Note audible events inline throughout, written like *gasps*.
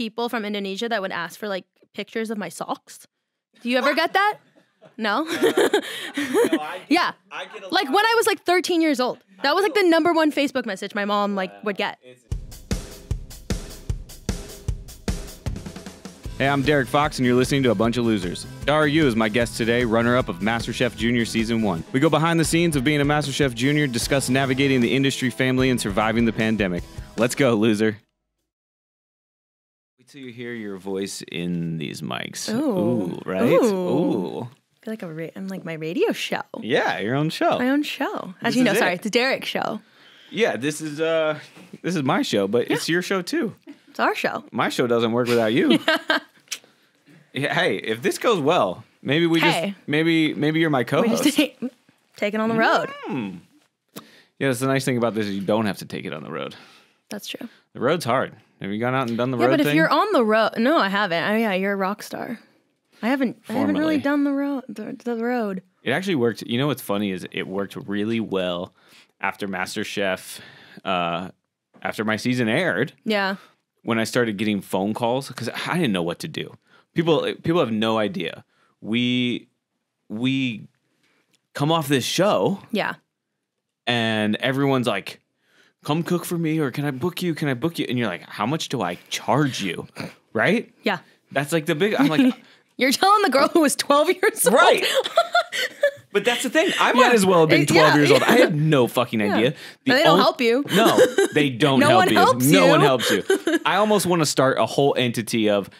people from Indonesia that would ask for like pictures of my socks. Do you ever get that? No. *laughs* yeah. Like when I was like 13 years old. That was like the number one Facebook message my mom like would get. Hey, I'm Derrick Fox, and you're listening to A Bunch of Losers. Dara Yu is my guest today, runner up of MasterChef Junior Season 1. We go behind the scenes of being a MasterChef Junior, discuss navigating the industry family and surviving the pandemic. Let's go, loser. You hear your voice in these mics. Ooh. right? Ooh. I feel like a ra- I'm like my radio show. Yeah, your own show. My own show. As This you know, sorry, it's a Derrick show. Yeah, this is uh this is my show, but it's your show too. It's our show. My show doesn't work without you. *laughs* Yeah, hey, if this goes well, maybe we Hey. just maybe maybe you're my We co-host. just take, take it on the road. Yeah, that's the nice thing about this is you don't have to take it on the road. That's true. The road's hard. Have you gone out and done the Yeah, road but if thing? you're on the road, no, I haven't. Oh yeah, you're a rock star. I haven't. I haven't really done the road. The, the road. it actually worked. You know what's funny is it worked really well after MasterChef, uh, after my season aired. Yeah. When I started getting phone calls because I didn't know what to do. People people have no idea. We we come off this show Yeah. and everyone's like, "Come cook for me," or "Can I book you? Can I book you?" And you're like, "How much do I charge you?" Right? Yeah. That's like the big. I'm like, *laughs* You're telling the girl who was 12 years old. right. *laughs* But that's the thing. I might Yeah. as well have been 12 yeah, years old. I had no *laughs* fucking idea. But they don't on- help you. No, they don't No help you. no you. one helps you. I almost want to start a whole entity of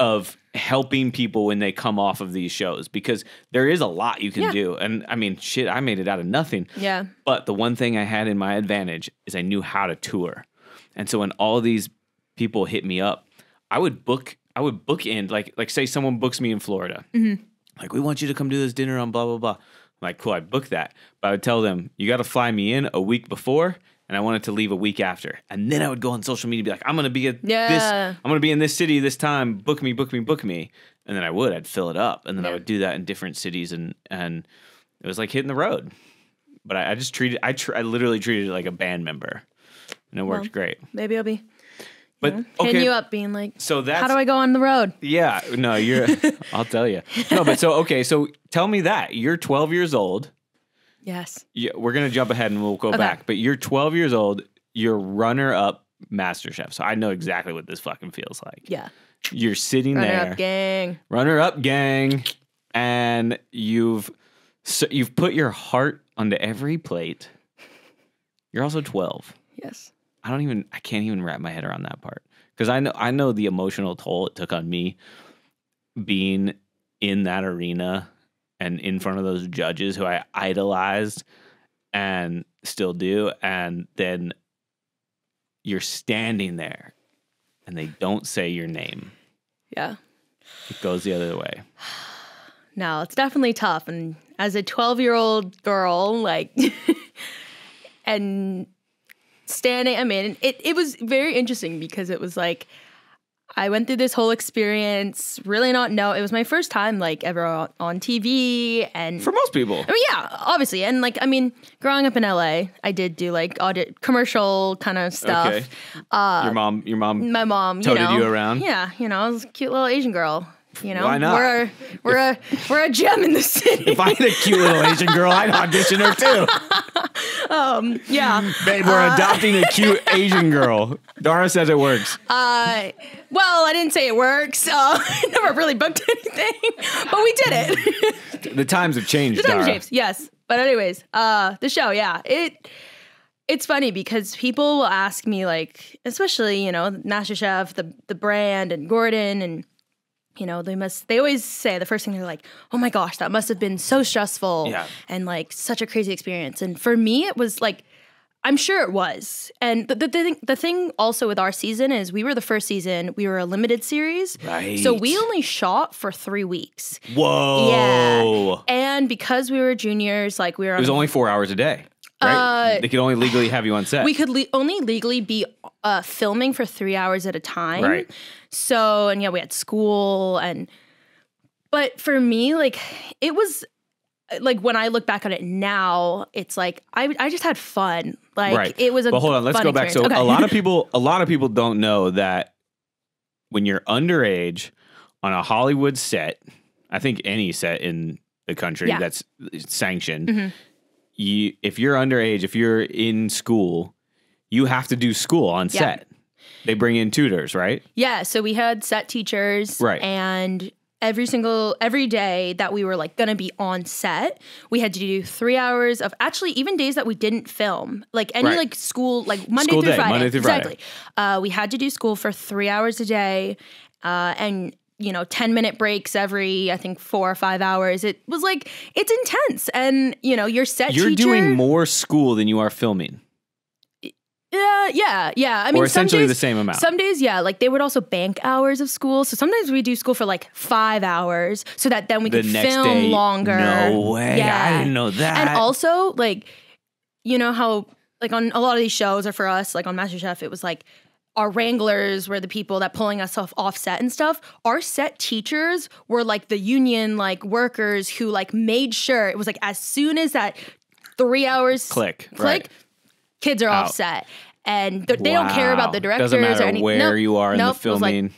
of helping people when they come off of these shows because there is a lot you can Yeah. do. And I mean, shit, I made it out of nothing. Yeah. But the one thing I had in my advantage is I knew how to tour. And so when all these people hit me up, I would book I would book in like like say someone books me in Florida. Mm-hmm. Like we want you to come do this dinner on blah blah blah. I'm like, cool, I'd book that. But I would tell them, you gotta fly me in a week before and I wanted to leave a week after. And then I would go on social media and be like, I'm gonna be at this I'm gonna be in this city this time, book me, book me, book me. And then I would, I'd fill it up. And then I would do that in different cities and and it was like hitting the road but I, I just treated I tr- I literally treated it like a band member, and it worked Well, great. Maybe I'll be But hitting okay, you up being like, so that's how do I go on the road? yeah no you're *laughs* I'll tell you no but so okay so tell me that you're 12 years old. Yes. Yeah, we're gonna jump ahead and we'll go Okay. back. But you're 12 years old. You're runner up Master Chef, so I know exactly what this fucking feels like. Yeah. You're sitting there. Runner there, up gang. runner up gang, and you've so you've put your heart onto every plate. You're also 12. Yes. I don't even I can't even wrap my head around that part because I know I know the emotional toll it took on me being in that arena and in front of those judges who I idolized and still do and then you're standing there and they don't say your name Yeah. it goes the other way *sighs* No, it's definitely tough. And as a 12 year old girl, like, *laughs* and standing, I mean, it, it was very interesting because it was like, I went through this whole experience, really not know. It was my first time, like, ever on, TV. And for most people I mean, yeah, obviously. And like, I mean, growing up in LA, I did do like audit commercial kind of stuff. okay your uh, mom your mom My mom, you know, you around? Yeah, you know, I was a cute little Asian girl. You know, Why not? We're a, we're a we're a gem in the *laughs* city. if I had a cute little Asian girl I'd audition her too *laughs* yeah. Babe, we're adopting a cute *laughs* Asian girl. Dara says it works. Uh, well, I didn't say it works. Uh, I never really booked anything, but we did it. The times have changed, Time Dara. shapes, yes. But anyways, uh, the show, yeah, it. It's funny because people will ask me like, especially you know, MasterChef, the the brand, and Gordon, and you know, they must. They always say the first thing they're like, "Oh my gosh, that must have been so stressful Yeah. and like such a crazy experience." And for me, it was like, I'm sure it was. And the, the thing, the thing also with our season is we were the first season. We were a limited series, Right. So we only shot for three weeks. Whoa. Yeah. And because we were juniors, like we were It on was only four hours a day. Right? Uh, they could only legally have you on set. we could le- only legally be uh, filming for three hours at a time. Right. So, and yeah, we had school and, but for me, like it was like when I look back on it now, it's like I I just had fun. Like right. it was a But hold on, let's go back. So experience. a lot of *laughs* people, a lot of people don't know that when you're underage on a Hollywood set, I think any set in the country Yeah. that's sanctioned, Mhm. You if you're underage, if you're in school, you have to do school on Yeah. set. They bring in tutors, right? Yeah, so we had set teachers, Right. And every single every day that we were like gonna be on set, we had to do three hours of actually even days that we didn't film, like any Right. like school, like Monday School through day, Friday, Monday through Friday. exactly. Uh, we had to do school for three hours a day, uh, and you know, ten minute breaks every I think four or five hours. It was like it's intense, and you know, your set You're teacher, doing more school than you are filming, Yeah, yeah, yeah. I mean, or some essentially days, the same amount. Some days, yeah, like they would also bank hours of school. So sometimes we do school for like five hours so that then we the could film day, longer. No way! Yeah. I didn't know that. And also, like, you know how, like, on a lot of these shows, or for us, like on MasterChef, it was like our wranglers were the people that pulling us off offset and stuff. Our set teachers were like the union like workers who like made sure it was like as soon as that three hours Click, click, right. kids are Out. offset. And th- they don't care about the directors Doesn't matter or anything. where Nope. you are in Nope. the It was, like, filming.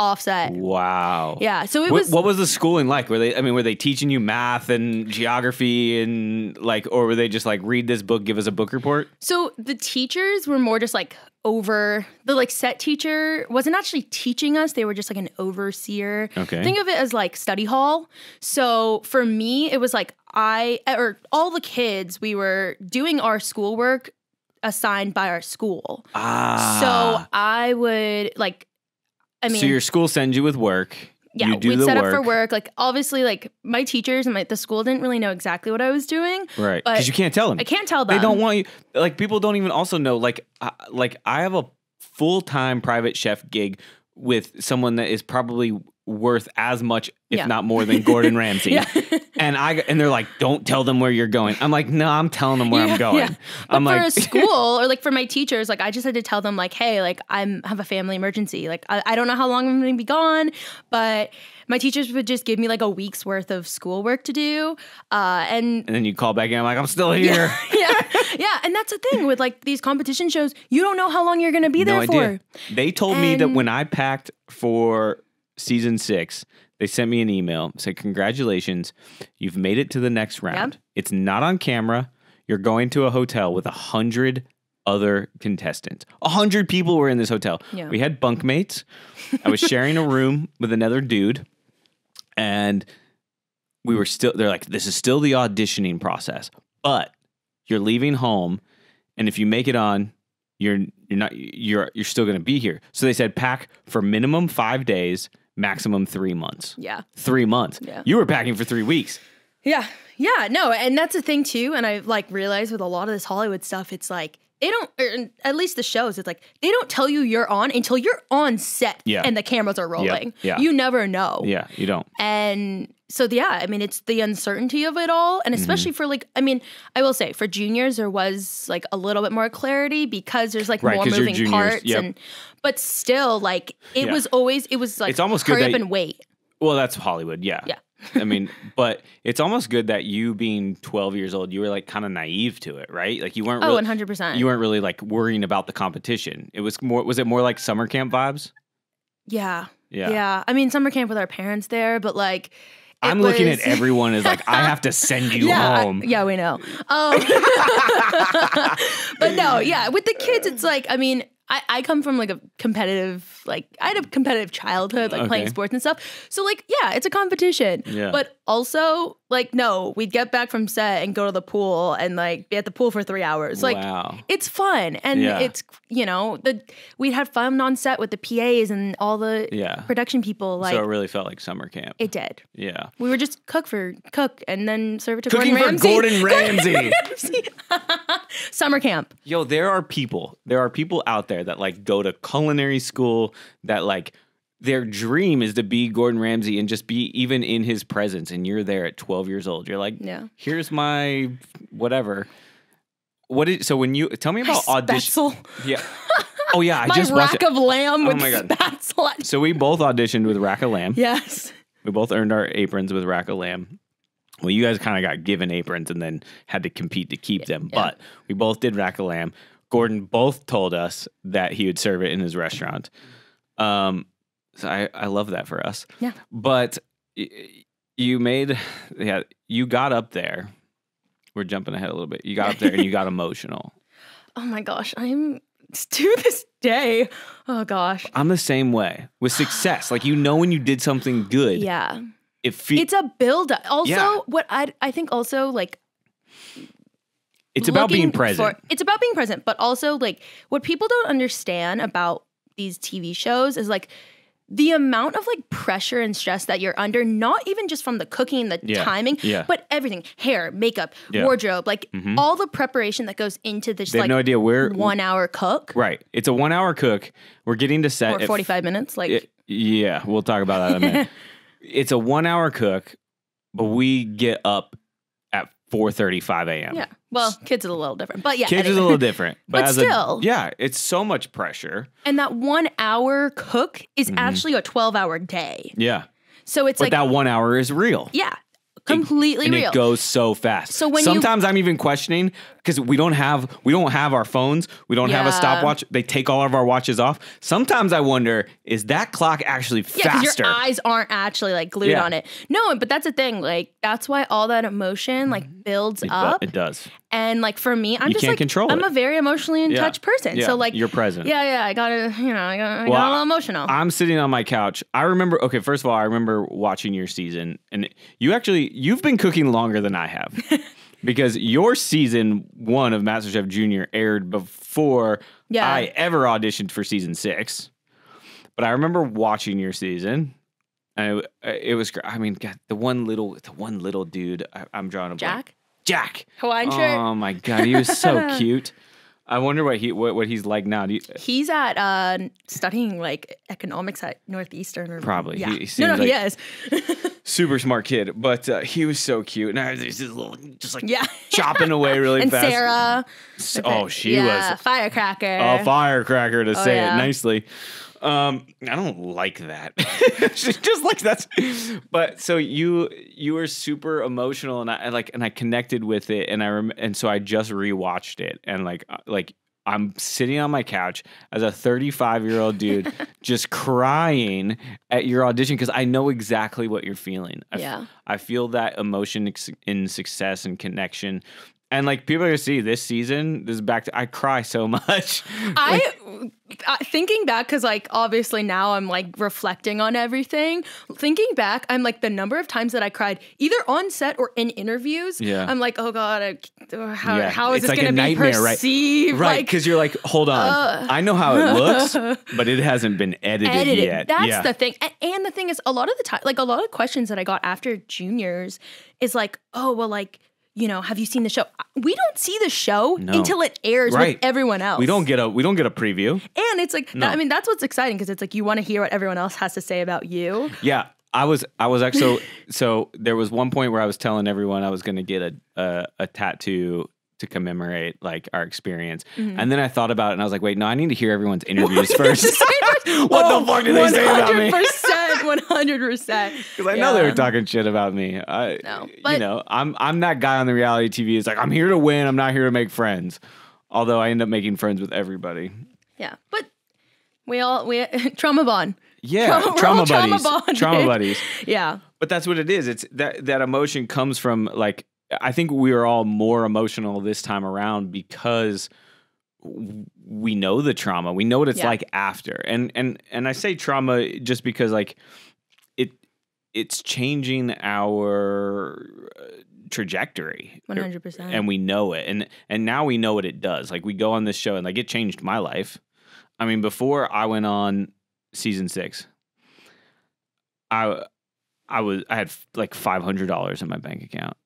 Offset. wow. Yeah. So it What, was what was the schooling like? Were they? I mean, were they teaching you math and geography and like, or were they just like read this book, give us a book report? So the teachers were more just like over the like set teacher wasn't actually teaching us. They were just like an overseer. Okay. Think of it as like study hall. So for me, it was like I or all the kids, we were doing our schoolwork assigned by our school. Ah. So I would like I mean so your school sends you with work. yeah, you do we'd the set work, up for work. Like obviously like my teachers and my the school didn't really know exactly what I was doing. right? Because you can't tell them. I can't tell them. They don't want you. Like people don't even also know. Like, I like I have a full time private chef gig with someone that is probably worth as much, if Yeah. not more, than *laughs* Gordon Ramsay. Yeah. And I and they're like, "Don't tell them where you're going." I'm like, "No, I'm telling them where Yeah, I'm going." yeah. But I'm for like, a *laughs* school or like for my teachers, like I just had to tell them like, hey, like I'm have a family emergency. Like I, I don't know how long I'm gonna be gone, but my teachers would just give me like a week's worth of schoolwork to do. Uh, and and then you call back and I'm like, "I'm still here." yeah, *laughs* *laughs* yeah, and that's the thing with like these competition shows. You don't know how long you're gonna be no there for. They told me that when I packed for season six, they sent me an email said, "Congratulations, you've made it to the next round. It's not on camera. You're going to a hotel with a hundred other contestants. A hundred people were in this hotel. Yeah. We had bunkmates. I was sharing a room with another dude, and we were still. They're like, this is still the auditioning process, but you're leaving home, and if you make it on, you're you're not you're you're still going to be here. So they said pack for minimum five days, maximum three months. Yeah. Three months. Yeah. You were packing for three weeks. Yeah. Yeah. No, and that's the thing too. And I like realized with a lot of this Hollywood stuff, it's like they don't, er, or at least the shows, it's like they don't tell you you're on until you're on set Yeah. and the cameras are rolling. yeah. You never know. Yeah, you don't. And so, yeah, I mean, it's the uncertainty of it all. And Mm-hmm. especially for like, I mean, I will say for juniors, there was like a little bit more clarity because there's like Right, more moving parts. yep. And, but still, like, it Yeah. was always, it was like, It's almost good hurry up that- and wait. Well, that's Hollywood. Yeah. Yeah. I mean, *laughs* but it's almost good that you being 12 years old, you were like kind of naive to it, right? Like you weren't Oh, really, 100%. you weren't really like worrying about the competition. It was more was it more like summer camp vibes? yeah. Yeah. Yeah. I mean, summer camp with our parents there, but like, I'm looking at everyone as like I have to send *laughs* you yeah, I- home. yeah, we know. Um, *laughs* but no, yeah, with the kids, it's like I mean, I, I come from like a competitive, like I had a competitive childhood, like playing sports and stuff. So like, yeah, it's a competition. Yeah. But also, like, no, we'd get back from set and go to the pool and like be at the pool for three hours. Like, wow. it's fun and Yeah. it's you know the we'd had fun on set with the PAs and all the Yeah. production people. Like so it really felt like summer camp. it did. yeah. We were just cook for cook and then serve it to Cooking Gordon for Ramsay. Gordon. *laughs* Ramsay. *laughs* Summer camp. Yo, there are people. There are people out there that like go to culinary school that like their dream is to be Gordon Ramsay and just be even in his presence and you're there at 12 years old. You're like, Yeah. here's my whatever. What is so when you tell me about audition? Yeah. Oh yeah, I *laughs* My just rack of lamb Oh with my God. spaetzle. *laughs* So we both auditioned with Rack of Lamb. Yes. We both earned our aprons with Rack of Lamb. Well, you guys kind of got given aprons and then had to compete to keep them. Yeah. But we both did Rack of Lamb. Gordon both told us that he would serve it in his restaurant. Um, So I I love that for us. Yeah. But you made yeah you got up there. We're jumping ahead a little bit. You got up there and you got *laughs* emotional. Oh my gosh, I'm to this day. Oh gosh. I'm the same way with success. Like you know when you did something good, Yeah. it feels It's a build up. Also, Yeah. what I I think also like it's about being present. for- it's about being present, but also like what people don't understand about these TV shows is like the amount of like pressure and stress that you're under, not even just from the cooking, the Yeah, timing, yeah. but everything, hair, makeup, Yeah. wardrobe, like Mhm. all the preparation that goes into this they have like no idea where one hour cook Right. It's a one hour cook. We're getting to set or at 45 minutes. Like It- yeah, we'll talk about that in a minute. *laughs* it's a one hour cook, but we get up at four thirty five a.m. yeah. Well, kids are a little different, but yeah. Kids is a little different, but, *laughs* But as still. a, yeah, it's so much pressure. And that one hour cook is Mhm. actually a 12 hour day. Yeah, So it's but like, that one hour is real. yeah, completely and real. it goes so fast. So when you- sometimes I'm even questioning because we don't have we don't have our phones, we don't have a stopwatch. They take all of our watches off. Sometimes I wonder, is that clock actually yeah, faster? your eyes aren't actually like glued Yeah. on it. No, but that's the thing. Like that's why all that emotion like mm-hmm. builds It up. it does. and like for me, I'm You just like control I'm it. a very emotionally in Yeah. touch person. Yeah, So like you're present. Yeah, yeah. I gotta, you know, I got, I Well, got a little emotional. I'm sitting on my couch. I remember. Okay, first of all, I remember watching your season, and you actually you've been cooking longer than I have, *laughs* because your season one of MasterChef Junior aired before Yeah. I ever auditioned for season six. But I remember watching your season, and it, it was. I mean, God, the one little, the one little dude. I, I'm drawing a blank. Jack, Jack. Hawaiian shirt. Oh my God, he was so *laughs* cute. I wonder what he what, what he's like now. Do you, He's at uh, studying like economics at Northeastern. Or, Probably. Yeah. He- he no, no, seems he is. *laughs* super smart kid, but uh, he was so cute. And I was just little, just like yeah. chopping away *laughs* really and fast. Sarah. S- oh, she yeah, was firecracker. a firecracker to say yeah. it nicely. Um, I don't like that. *laughs* just like that's. But so you you were super emotional, and I like and I connected with it, and I rem- and so I just rewatched it, and like uh, like. I'm sitting on my couch as a 35 year old dude, *laughs* just crying at your audition because I know exactly what you're feeling. I Yeah. I feel that emotion in success and connection. And like people are gonna see this season, this is back to I cry so *laughs* much. I, I thinking back because like obviously now I'm like reflecting on everything. Thinking back, I'm like the number of times that I cried either on set or in interviews. Yeah. I'm like, oh god, I, how, Yeah, how is it's this like a gonna be nightmare, right? perceived? right, Like, because you're like, hold on, uh, I know how it looks, *laughs* but it hasn't been edited, edited. yet. That's yeah. the thing. A- And the thing is, a lot of the time, like a lot of questions that I got after juniors is like, oh, well, like, you know, have you seen the show? We don't see the show No. until it airs Right. with everyone else. we don't get a we don't get a preview. And it's like, No. I mean, that's what's exciting because it's like you want to hear what everyone else has to say about you. Yeah, I was I was actually so there was one point where I was telling everyone I was going to get a, a a tattoo to commemorate like our experience, Mm-hmm. and then I thought about it and I was like, wait, no, I need to hear everyone's *laughs* interviews first. *laughs* what Oh, the fuck did they say about me? 100%, 100%. Because I know they were talking shit about me. I, No, you know, I'm I'm that guy on the reality TV. It's like I'm here to win. I'm not here to make friends. Although I end up making friends with everybody. Yeah. But we all, we, *laughs* trauma bond. Yeah, Trauma- trauma all trauma buddies, trauma buddies. Yeah. But that's what it is. It's that that emotion comes from like I think we are all more emotional this time around because we know the trauma. We know what it's Yeah. like after. And and and I say trauma just because like it it's changing our uh, trajectory. 100%. And we know it. And and now we know what it does. Like we go on this show and like it changed my life. I mean, before I went on season 6, I I was I had like five hundred dollars in my bank account.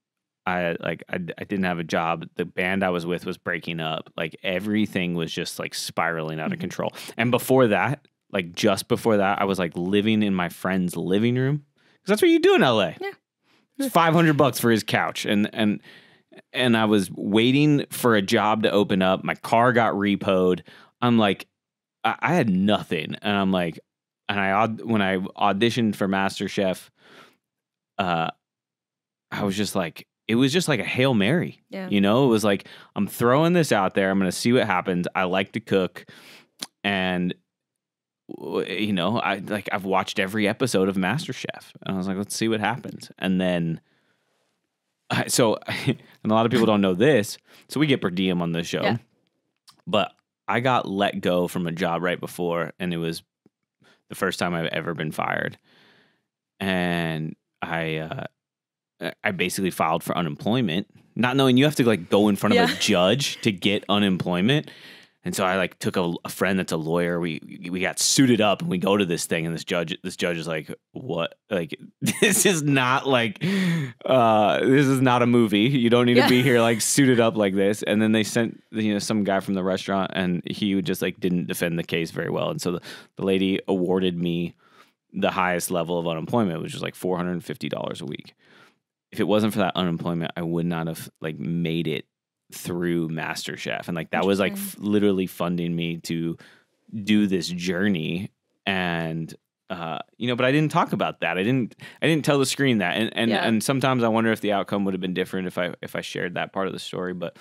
I like I, I didn't have a job. The band I was with was breaking up. Like everything was just like spiraling out of Mhm. control. And before that, like just before that, I was like living in my friend's living room because that's what you do in LA. Yeah. It's five hundred bucks for his couch, and and and I was waiting for a job to open up. My car got repoed. I'm like, I, I had nothing, and I'm like, and I when I auditioned for MasterChef, uh, I was just like, it was just like a hail mary. Yeah. You know, it was like I'm throwing this out there. I'm going to see what happens. I like to cook, and you know, I like I've watched every episode of MasterChef, and I was like, let's see what happens. And then, so, *laughs* and a lot of people don't know this, so we get per diem on this show, Yeah. but I got let go from a job right before, and it was the first time I've ever been fired, and I. uh I basically filed for unemployment, not knowing you have to like go in front of a *laughs* judge to get unemployment. And so I like took a, a friend that's a lawyer. We we got suited up and we go to this thing and this judge this judge is like, "What? Like *laughs* this is not like uh this is not a movie. You don't need Yeah. to be here like suited up like this." And then they sent you know some guy from the restaurant and he just like didn't defend the case very well. And so the, the lady awarded me the highest level of unemployment, which was like $450 a week. If it wasn't for that unemployment, I would not have like made it through MasterChef. And like that was like f- literally funding me to do this journey. And uh, you know, but I didn't talk about that. I didn't I didn't tell the screen that. And and, Yeah. and sometimes I wonder if the outcome would have been different if I if I shared that part of the story. But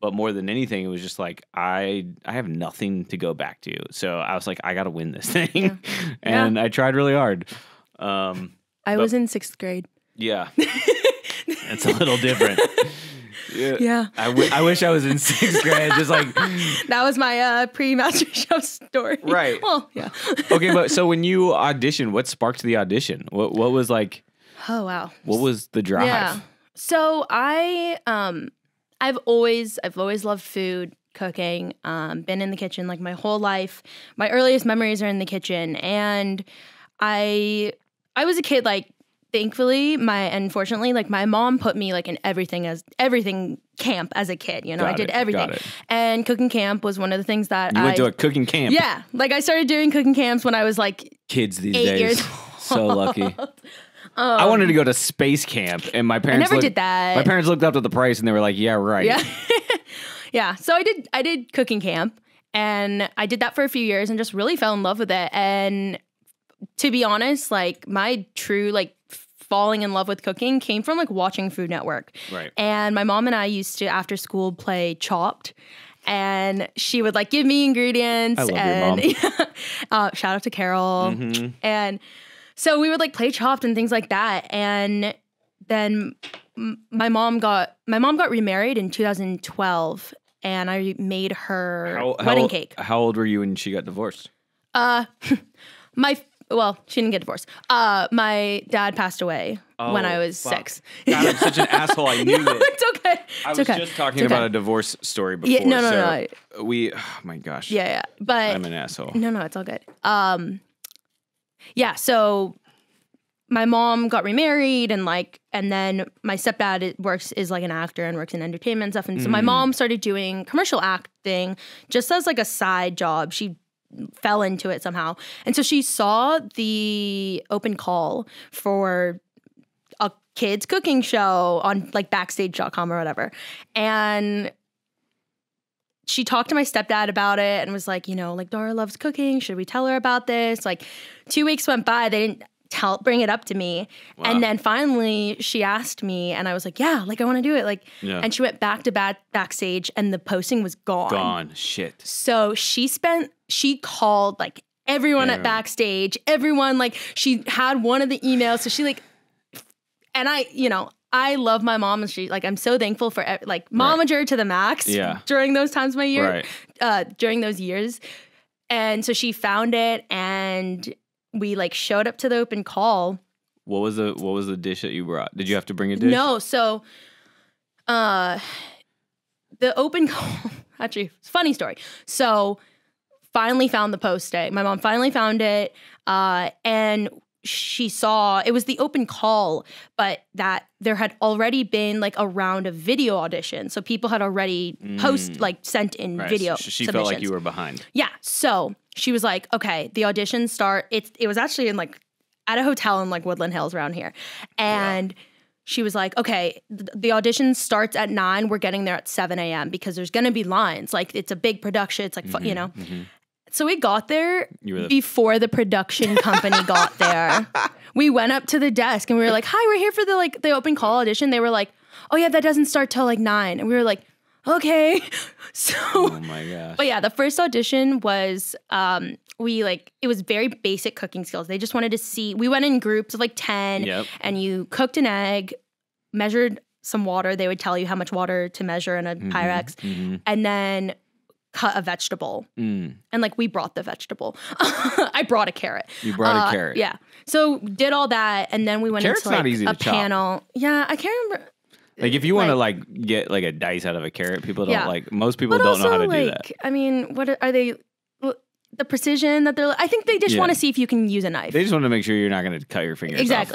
but more than anything, it was just like I I have nothing to go back to. So I was like, I gotta win this *laughs* thing. Yeah. and I tried really hard. Um I But- was in sixth grade. yeah. *laughs* it's a little different. *laughs* Yeah. Yeah. I, w- I wish I was in sixth grade, just like *laughs* That was my uh, pre-master show *laughs* story. Right. Well, yeah. okay. But so when you auditioned, what sparked the audition? What what was like? Oh wow. What was the drive? Yeah. So I um I've always I've always loved food, cooking, um, been in the kitchen like my whole life. My earliest memories are in the kitchen and I I was a kid like thankfully my unfortunately like my mom put me like in everything as everything camp as a kid, you know. I did it, got everything. And cooking camp was one of the things that You I went to a cooking camp. Yeah, like I started doing cooking camps when I was like Kids these days. years So lucky. *laughs* Um, I wanted to go to space camp, and my parents never looked- did that. My parents looked up at the price, and they were like, "Yeah, right." Yeah. *laughs* yeah. So I did I did cooking camp and I did that for a few years and just really fell in love with it. And to be honest, like my true like falling in love with cooking came from like watching Food Network. Right. And my mom and I used to after school play Chopped. And she would like give me ingredients I love your and *laughs* uh, shout out to Carol. Mhm. And so we would like play chopped and things like that. And then my mom got my mom got remarried in 2012 and I made her How, how wedding cake. How old were you when she got divorced? Uh *laughs* my well, she didn't get divorced. Uh my dad passed away when I Oh, was fuck. 6. God, I'm such an *laughs* asshole. I knew no, this. it's okay. I It's was okay. just talking okay. about a divorce story before. Yeah, no, no, so We, oh my gosh. Yeah, yeah. But I'm an asshole. No, no, it's all good. Um, yeah. So my mom got remarried, and like, and then my stepdad works is like an actor and works in entertainment and stuff. And so my Mm. mom started doing commercial acting just as like a side job. She fell into it somehow, and so she saw the open call for a kids cooking show on like backstage.com or whatever and she talked to my stepdad about it and was like, you know, like Dara loves cooking. Should we tell her about this? Like two weeks went by, they didn't tell bring it up to me. Wow. And then finally she asked me and I was like, Yeah, like I want to do it. Like Yeah. and she went back to back backstage and the posting was gone. Gone. Shit. So she spent she called like everyone at backstage, everyone like she had one of the emails. So she like and I, you know, I love my mom and she like I'm so thankful for like momager to the max Yeah. during those times of my year Right. uh during those years. And so she found it and we like showed up to the open call. What was the What was the dish that you brought? Did you have to bring a dish? No, so uh the open *laughs* call actually it's funny story. So finally found the posting. My mom finally found it. Uh and she saw it was the open call, but that there had already been like a round of video audition. So people had already post Mm. like sent in Right. video. So she felt like you were behind. Yeah. So she was like, okay, the auditions start. It's it was actually in like at a hotel in like Woodland Hills around here, and she was like, okay, the audition starts at nine. We're getting there at seven a.m. because there's gonna be lines. Like it's a big production. It's like fu- you know. Mhm. So we got there the- before the production company got there. *laughs* We went up to the desk and we were like, "Hi, we're here for the like the open call audition." They were like, "Oh yeah, that doesn't start till like 9." And we were like, okay. *laughs* So Oh my gosh. But yeah, the first audition was um we like it was very basic cooking skills. They just wanted to see we went in groups of like 10 Yep. and you cooked an egg, measured some water. They would tell you how much water to measure in a Pyrex Mhm. and then cut a vegetable. Mm. And like we brought the vegetable. *laughs* I brought a carrot. You brought Uh, a carrot. Yeah. So did all that and then we went Carrot's into not like easy a to chop. Yeah, I can't remember. Like if you want to like get like a dice out of a carrot, people don't Yeah. like most people But don't also, know how to like, do that. I mean, what are, they? The precision that they're. I think they just Yeah. want to see if you can use a knife. They just want to make sure you're not going to cut your fingers off.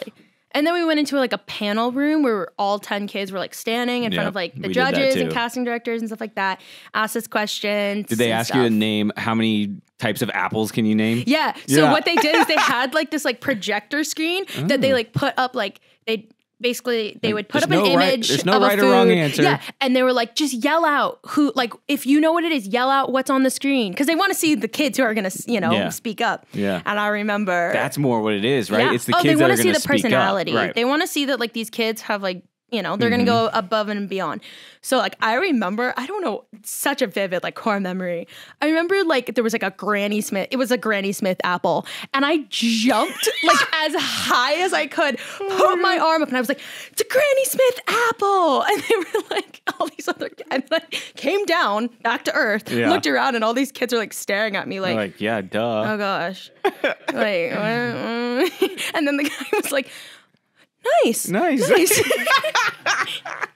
And then we went into like a panel room where all ten kids were like standing in front of like the we did that judges and casting directors and stuff like that. Asked us questions. Did they ask you to name how many types of apples can you name? Yeah. So Yeah. what they did is they *laughs* had like this like projector screen that they oh. like put up like they basically they would put up there's an right- image. there's no of a right or wrong food. answer. Yeah, and they were like, just yell out who like if you know what it is, yell out what's on the screen because they want to see the kids who are gonna you know Yeah. speak up. Yeah. And I remember That's more what it is, right? yeah. It's the oh, kids they that wanna see the personality. Right. They want to see that like these kids have like you know they're Mm-hmm. gonna go above and beyond. So like I remember, I don't know, such a vivid like core memory. I remember like there was like a Granny Smith. It was a Granny Smith apple, and I jumped *laughs* like as high as I could, put my arm up, and I was like, "It's a Granny Smith apple!" *laughs* And they were like all these other, and then I came down back to earth, Yeah. looked around, and all these kids are like staring at me like, like, yeah, duh. oh gosh *laughs* like and then the guy was like nice. Nice. nice. *laughs* *laughs*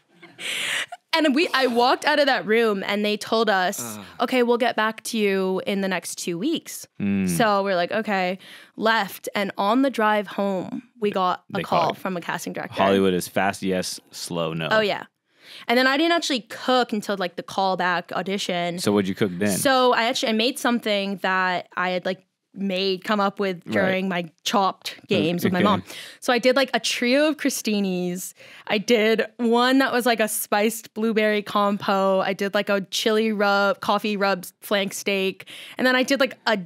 And we i walked out of that room and they told us okay we'll get back to you in the next two weeks. Mm. so we're like okay left. And on the drive home we got a They call from a casting director. Hollywood is fast, yes, slow, no. oh yeah. And then i didn't actually cook until like the callback audition. So what'd you cook then? so I actually I made something that I had like made come up with during my chopped mm, games with my mom. So I did like a trio of crostinis. I did one that was like a spiced blueberry compo. I did like a chili rub, coffee rub flank steak, and then I did like a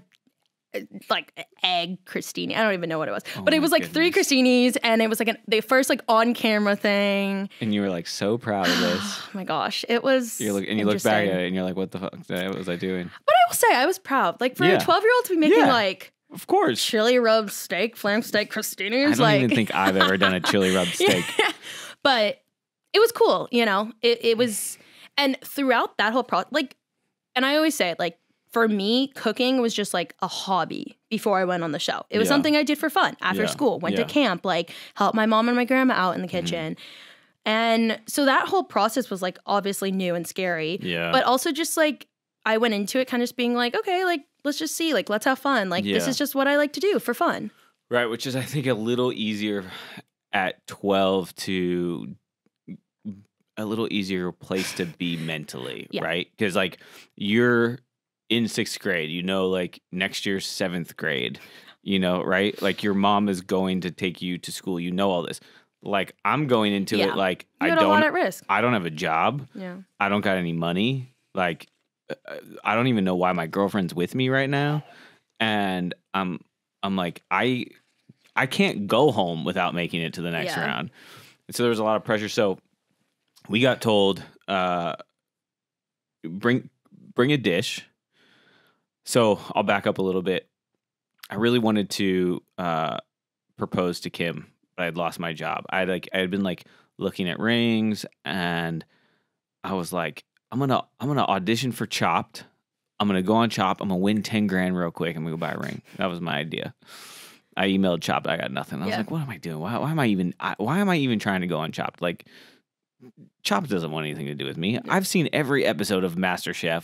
like egg crostini. I don't even know what it was, oh but it Oh was like three crostinis, and it was like an, the first like on camera thing. and you were like so proud of this. *sighs* Oh my gosh, it was. You look and you look back at it and you're like, what the fuck was I doing? But I will say I was proud. Like for Yeah. a 12 year old to be making Yeah. like Of course. chili rub steak, flank steak, I crostinis, don't like even think I've ever done a chili rub *laughs* steak. but it was cool, you know. It it was and throughout that whole process like and I always say it like for me, cooking was just like a hobby before I went on the show. It was Yeah. something I did for fun after Yeah. school, went Yeah. to camp, like helped my mom and my grandma out in the mm-hmm. kitchen. And so that whole process was like obviously new and scary Yeah. but also just like I went into it kind of just being like, okay, like let's just see, like let's have fun. Like this is just what I like to do for fun. Right, which is I think a little easier at 12 to a little easier place to be mentally, right? Cuz like you're in 6th grade, you know like next year's 7th grade, you know, right? Like your mom is going to take you to school, you know all this. Like I'm going into Yeah. it like You I had a lot don't at risk. I don't have a job. Yeah. I don't got any money. Like, uh, I don't even know why my girlfriend's with me right now, and I'm I'm like I I can't go home without making it to the next Yeah. round. And so there was a lot of pressure. So we got told uh, bring bring a dish. So I'll back up a little bit. I really wanted to uh, propose to Kim, but I'd lost my job. I like I had been like looking at rings and I was like, I'm gonna I'm gonna audition for Chopped. I'm gonna go on Chop. I'm gonna win ten grand real quick. I'm gonna go buy a ring. That was my idea. I emailed Chopped. I got nothing. I was Yeah. like, what am I doing? Why, why am I even I, why am I even trying to go on Chopped? Like, Chopped doesn't want anything to do with me. I've seen every episode of MasterChef.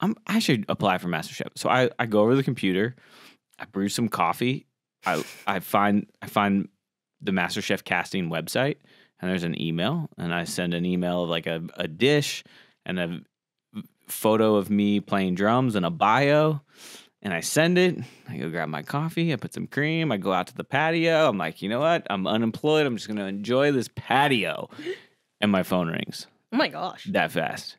I'm I should apply for MasterChef. So I I go over to the computer. I brew some coffee. I I find I find the MasterChef casting website and there's an email and I send an email of like a, a dish and a photo of me playing drums and a bio and I send it. I go grab my coffee. I put some cream. I go out to the patio. I'm like, you know what? I'm unemployed. I'm just gonna enjoy this patio. And my phone rings Oh my gosh. that fast.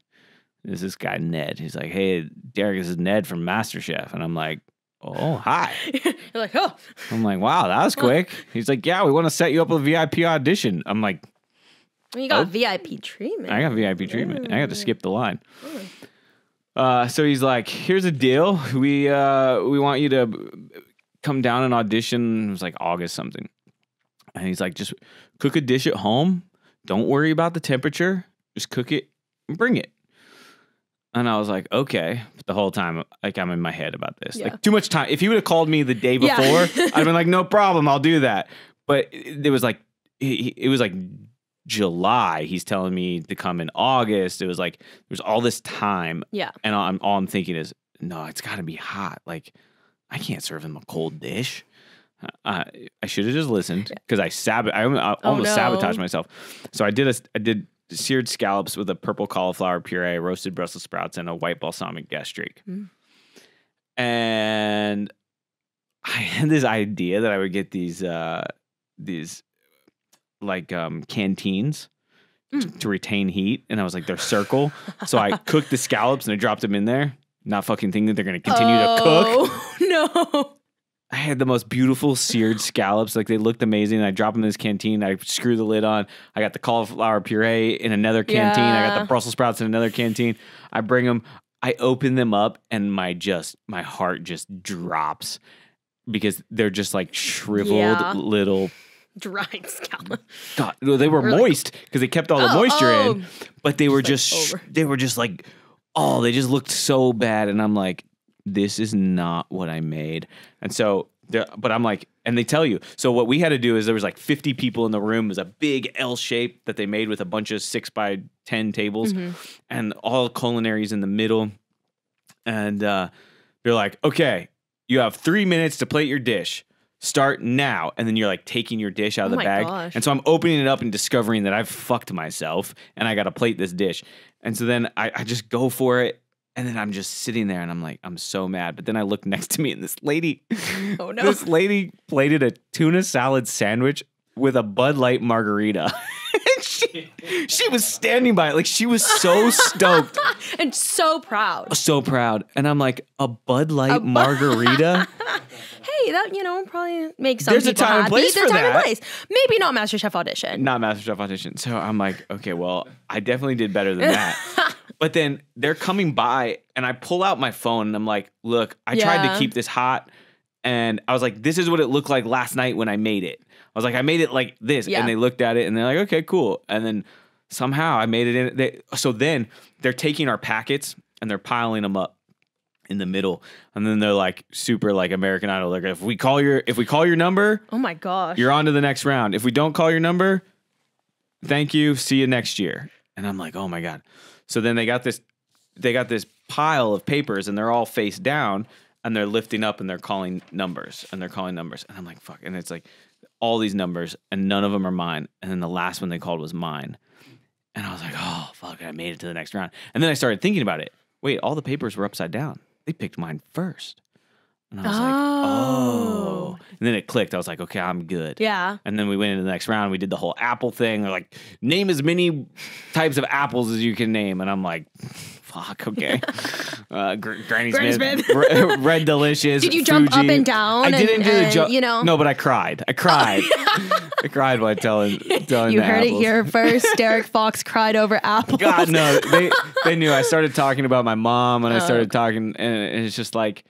There's this guy Ned. He's like, "Hey, Derrick, this is Ned from MasterChef," and I'm like, "Oh, *laughs* hi." You're like, oh, I'm like, "Wow, that was quick." He's like, "Yeah, we want to set you up with a VIP audition." I'm like, you got Oh. VIP treatment. I got VIP treatment. I got to skip the line. Uh, so he's like, "Here's a deal. We uh, we want you to come down and audition." It was like August something, and he's like, "Just cook a dish at home. Don't worry about the temperature. Just cook it and bring it." And I was like, "Okay." But the whole time, like I'm in my head about this. Yeah. Like too much time. If he would have called me the day Yeah. before, *laughs* I'd been like, "No problem. I'll do that." But it was like it was like July. He's telling me to come in August. It was like there's all this time, yeah. and all I'm all I'm thinking is, no, it's got to be hot. Like I can't serve him a cold dish. Uh, I should have just listened because I sab I, I almost no. sabotaged myself. So I did a I did seared scallops with a purple cauliflower puree, roasted Brussels sprouts, and a white balsamic gastrique. Mm. And I *laughs* had this idea that I would get these uh these like um canteens Mm. to, to retain heat, and I was like, they're circle. so I *laughs* cooked the scallops and I dropped them in there, not fucking thinking that they're gonna continue to cook. oh, *laughs* No. I had the most beautiful seared *laughs* scallops. Like they looked amazing. I dropped them in this canteen. I screw the lid on. I got the cauliflower puree in another canteen. I got the Brussels sprouts in another canteen. I bring them. I open them up, and my just my heart just drops because they're just like shriveled Yeah. little. Dried scallop. God, no, they were Or moist because they kept all the Oh, moisture oh. in, but they were Just, like, they were just like oh they just looked so bad, and I'm like this is not what I made, and so. But I'm like, and they tell you. So what we had to do is there was like 50 people in the room. It was a big L shape that they made with a bunch of six by ten tables, Mhm. and all culinaries in the middle. And uh, they're like, okay, you have three minutes to plate your dish. Start now. And then you're like taking your dish out of Oh the bag. gosh. And so I'm opening it up and discovering that I've fucked myself and I got to plate this dish. And so then I, I just go for it. And then I'm just sitting there and I'm like, I'm so mad. But then I look *laughs* next to me and this lady, Oh, *laughs* no. this lady plated a tuna salad sandwich with a Bud Light margarita. *laughs* she, she was standing by it. Like she was so stoked and so proud. so proud. And I'm like, a Bud Light A Bu- margarita? Hey, that you know probably makes some There's a time and place There's for time and that. place. Maybe not MasterChef audition. Not MasterChef audition. So I'm like, okay, well, I definitely did better than that. But then they're coming by and I pull out my phone and I'm like, look, I tried to keep this hot. And I was like, this is what it looked like last night when I made it. I was like, I made it like this. Yeah. And they looked at it and they're like, okay, cool. And then somehow I made it in. They, so then they're taking our packets and they're piling them up in the middle. And then they're like super like American Idol. Like if we call your if we call your number, Oh my gosh. you're on to the next round. If we don't call your number, thank you. See you next year. And I'm like, oh my God. So then they got this they got this pile of papers and they're all face down and they're lifting up and they're calling numbers and they're calling numbers. And I'm like, fuck. And it's like all these numbers and none of them are mine. And then the last one they called was mine. And I was like, oh fuck, I made it to the next round. And then I started thinking about it. Wait, all the papers were upside down. They picked mine first. And I was like, oh. And then it clicked. I was like, okay, I'm good. yeah. And then we went into the next round. We did the whole apple thing. They're like, name as many types of apples as you can name. And I'm like, fuck, okay. *laughs* Uh, Gr- Granny, Granny Smith, Smith. Re- *laughs* Red Delicious. Did you jump up and down I didn't and- do the jump. you know? No, but I cried. I cried. *laughs* I cried while telling, telling You heard it here first. Derrick Fox cried over apples. God no, they they knew. I started talking about my mom, and I Oh, started talking, and it's just like,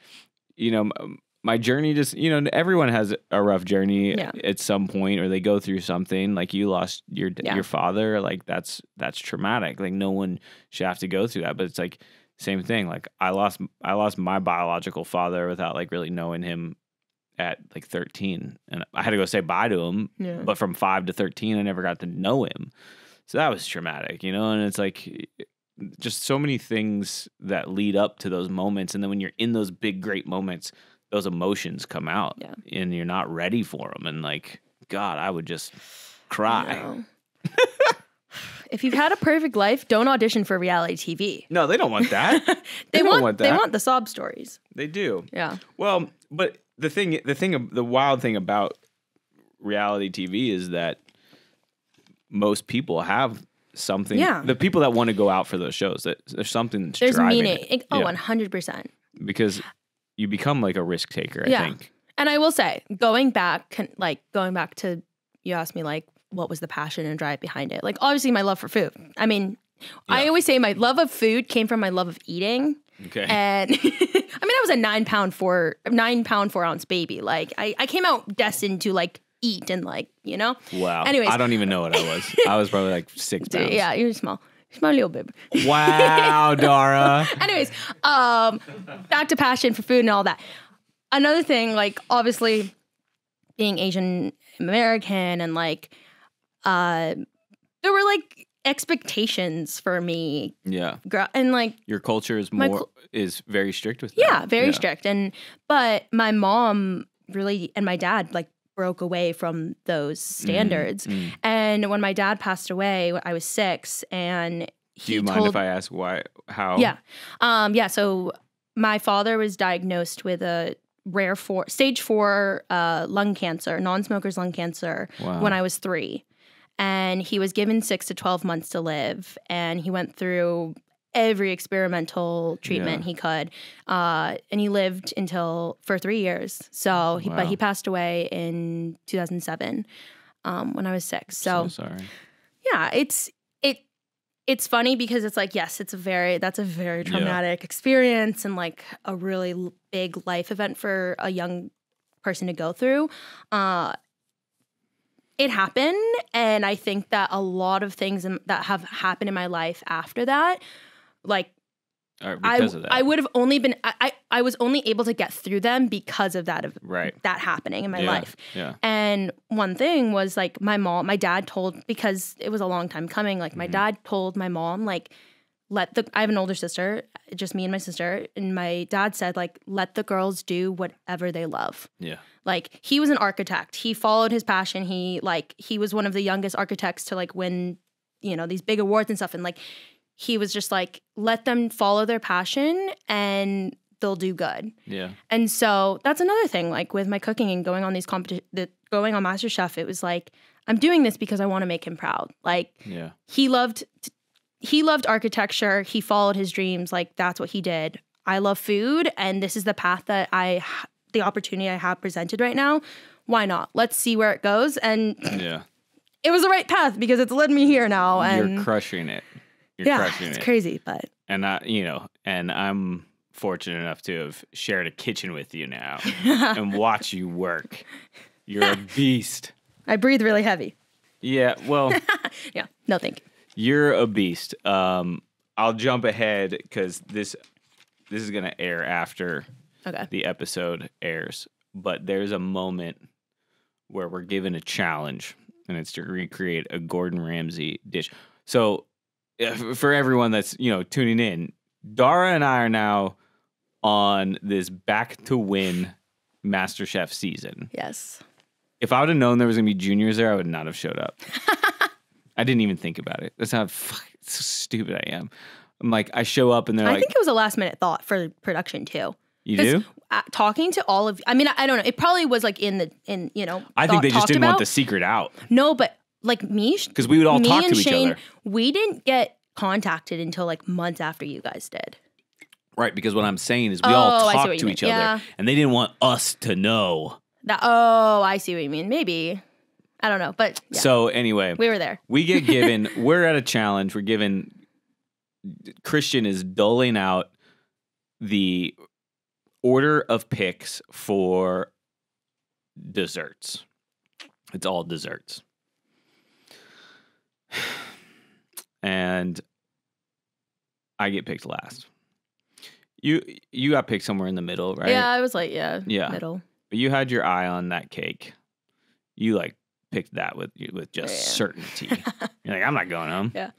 you know, my journey. Just you know, everyone has a rough journey Yeah. at some point, or they go through something. Like you lost your Yeah. your father. Like that's that's traumatic. Like no one should have to go through that. But it's like same thing. Like I lost I lost my biological father without like really knowing him at like 13 and I had to go say bye to him Yeah. but from 5 to 13 I never got to know him so that was traumatic, you know? And it's like just so many things that lead up to those moments. And then when you're in those big, great moments, those emotions come out Yeah. and you're not ready for them. And like, God, I would just cry. *sighs* if you've had a perfect life, don't audition for reality TV. No, they don't want that. *laughs* They, don't want, want they want the sob stories. they do. Yeah. Well, but the thing, the thing, the wild thing about reality TV is that most people have something. Yeah. The people that want to go out for those shows, that there's something that's There's driving meaning. it. Oh, 100%. because you become like a risk taker. I Yeah. think. And I will say, going back, like going back to you asked me like what was the passion and drive behind it. Like obviously my love for food. I mean, I always say my love of food came from my love of eating. Okay. And *laughs* I mean, I was a nine pound four nine pound four ounce baby. Like I, I came out destined to like eat and like you know. wow. anyways. I don't even know what I was. I was probably like *laughs* six pounds. Yeah, you're small, small little baby. Wow, *laughs* Dara. Anyways, um, back to passion for food and all that. Another thing, like obviously being Asian American and like uh there were like expectations for me Yeah. and like Your culture is more is very strict with that. yeah, very strict and but my mom really and my dad like broke away from those standards. Mm. And when my dad passed away, I was 6 and Do he you mind told if I ask why how Yeah. Um, yeah. So my father was diagnosed with a rare four, stage four uh, lung cancer, non smokers lung cancer, Wow. when I was three. And he was given six to 12 months to live. And he went through every experimental treatment Yeah. he could. Uh, and he lived until for three years. So, he, Wow. but he passed away in 2007 um, when I was six. so sorry. yeah it's it it's funny because it's like yes it's a very that's a very Yeah. traumatic experience and like a really big life event for a young person to go through uh it happened and i think that a lot of things in, that have happened in my life after that like Or I, of that. I would have only been I, I was only able to get through them because of that of right. that happening in my yeah. life Yeah. and one thing was like my mom, my dad told because it was a long time coming. Like my Mhm. dad told my mom like let the I have an older sister, just me and my sister, and my dad said like let the girls do whatever they love. Yeah. Like he was an architect. He followed his passion. He like he was one of the youngest architects to like win, you know, these big awards and stuff. And like he was just like let them follow their passion and they'll do good. Yeah. And so that's another thing, like with my cooking and going on these competition, the, going on MasterChef, it was like I'm doing this because I want to make him proud. Like Yeah. he loved, he loved architecture. He followed his dreams. Like that's what he did. I love food, and this is the path that I, the opportunity I have presented right now. Why not? Let's see where it goes. And Yeah. it was the right path because it's led me here now. And You're crushing it. You're yeah, it's it. crazy, but And I, you know, and I'm fortunate enough to have shared a kitchen with you now *laughs* and watch you work. You're a *laughs* beast. I breathe really heavy. Yeah, well, *laughs* Yeah, no thank you. you're a beast. Um, I'll jump ahead because this this is gonna air after Okay. the episode airs. But there's a moment where we're given a challenge, and it's to recreate a Gordon Ramsay dish. So, for everyone that's you know tuning in, Dara and I are now on this back to win MasterChef season. Yes. If I would have known there was gonna be juniors there, I would not have showed up. *laughs* I didn't even think about it. That's how fuck, so stupid I am. I'm like, I show up and they're I like, think it was a last minute thought for production too. "You do?" uh, talking to all of I mean I, I don't know it probably was like in the in you know I think they just didn't want the secret out no but like me because we would all talk and to each Shane other. we didn't get contacted until like months after you guys did Right, because what I'm saying is we Oh, all talk to mean. each other, Yeah. and they didn't want us to know. that oh I see what you mean maybe I don't know but yeah, So anyway, we were there we get *laughs* given. we're at a challenge. We're given. Christian is doling out the order of picks for desserts. It's all desserts, *sighs* and I get picked last. You you got picked somewhere in the middle, right? yeah I was like yeah Yeah. middle But you had your eye on that cake. You like picked that with with just Yeah. certainty. *laughs* You're like, I'm not going home. Yeah.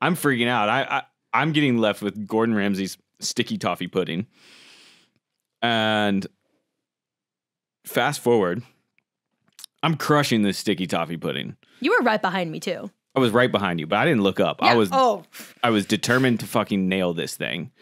I'm freaking out. I, I I'm getting left with Gordon Ramsay's sticky toffee pudding. And fast forward, I'm crushing this sticky toffee pudding. you were right behind me too I was right behind you, but I didn't look up. I was oh I was determined to fucking nail this thing.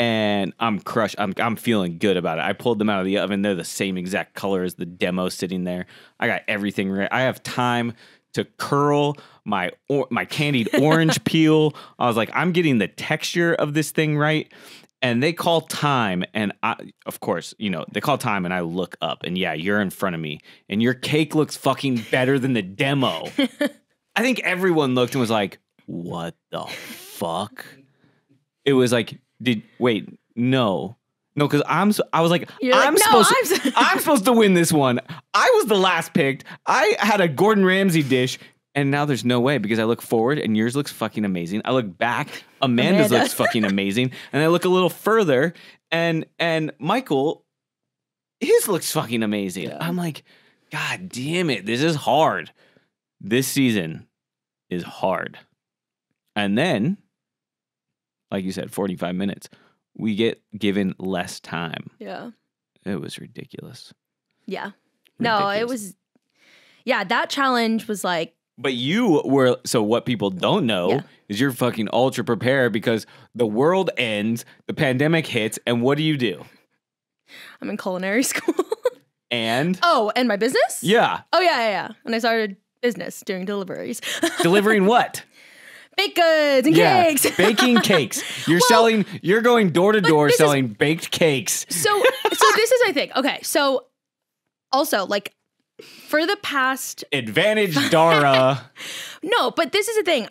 And I'm crushed. I'm I'm feeling good about it. I pulled them out of the oven. They're the same exact color as the demo sitting there. I got everything right. I have time to curl my or, my candied *laughs* orange peel. I was like, I'm getting the texture of this thing right. and they call time and I of course, you know, they call time and I look up and yeah, you're in front of me and your cake looks fucking better than the demo. *laughs* I think everyone looked and was like, "What the fuck?" It was like, "Did wait, no." No, because I'm. I was like, You're I'm "No, supposed. I'm to, s- *laughs* I'm supposed to win this one. I was the last picked. I had a Gordon Ramsay dish, and now there's no way because I look forward and yours looks fucking amazing. I look back, Amanda's Amanda. looks fucking amazing, and I look a little further, and and Michael, his looks fucking amazing. Yeah. I'm like, God damn it, this is hard. This season is hard, and then, like you said, 45 minutes. We get given less time. Yeah. It was ridiculous. Yeah. No, it was. Yeah, that challenge was like But you were so what people don't know Yeah. is you're fucking ultra prepared because the world ends, the pandemic hits, and what do you do? I'm in culinary *laughs* school. And oh, and my business? yeah, Oh yeah, yeah, yeah. And I started business doing deliveries, *laughs* delivering what? baked goods and yeah, cakes. *laughs* baking cakes. You're Well, selling. You're going door to door this is- selling baked cakes. so, so this is I think okay. So, also like for the past Advantage *laughs* Dara. no, but this is the thing.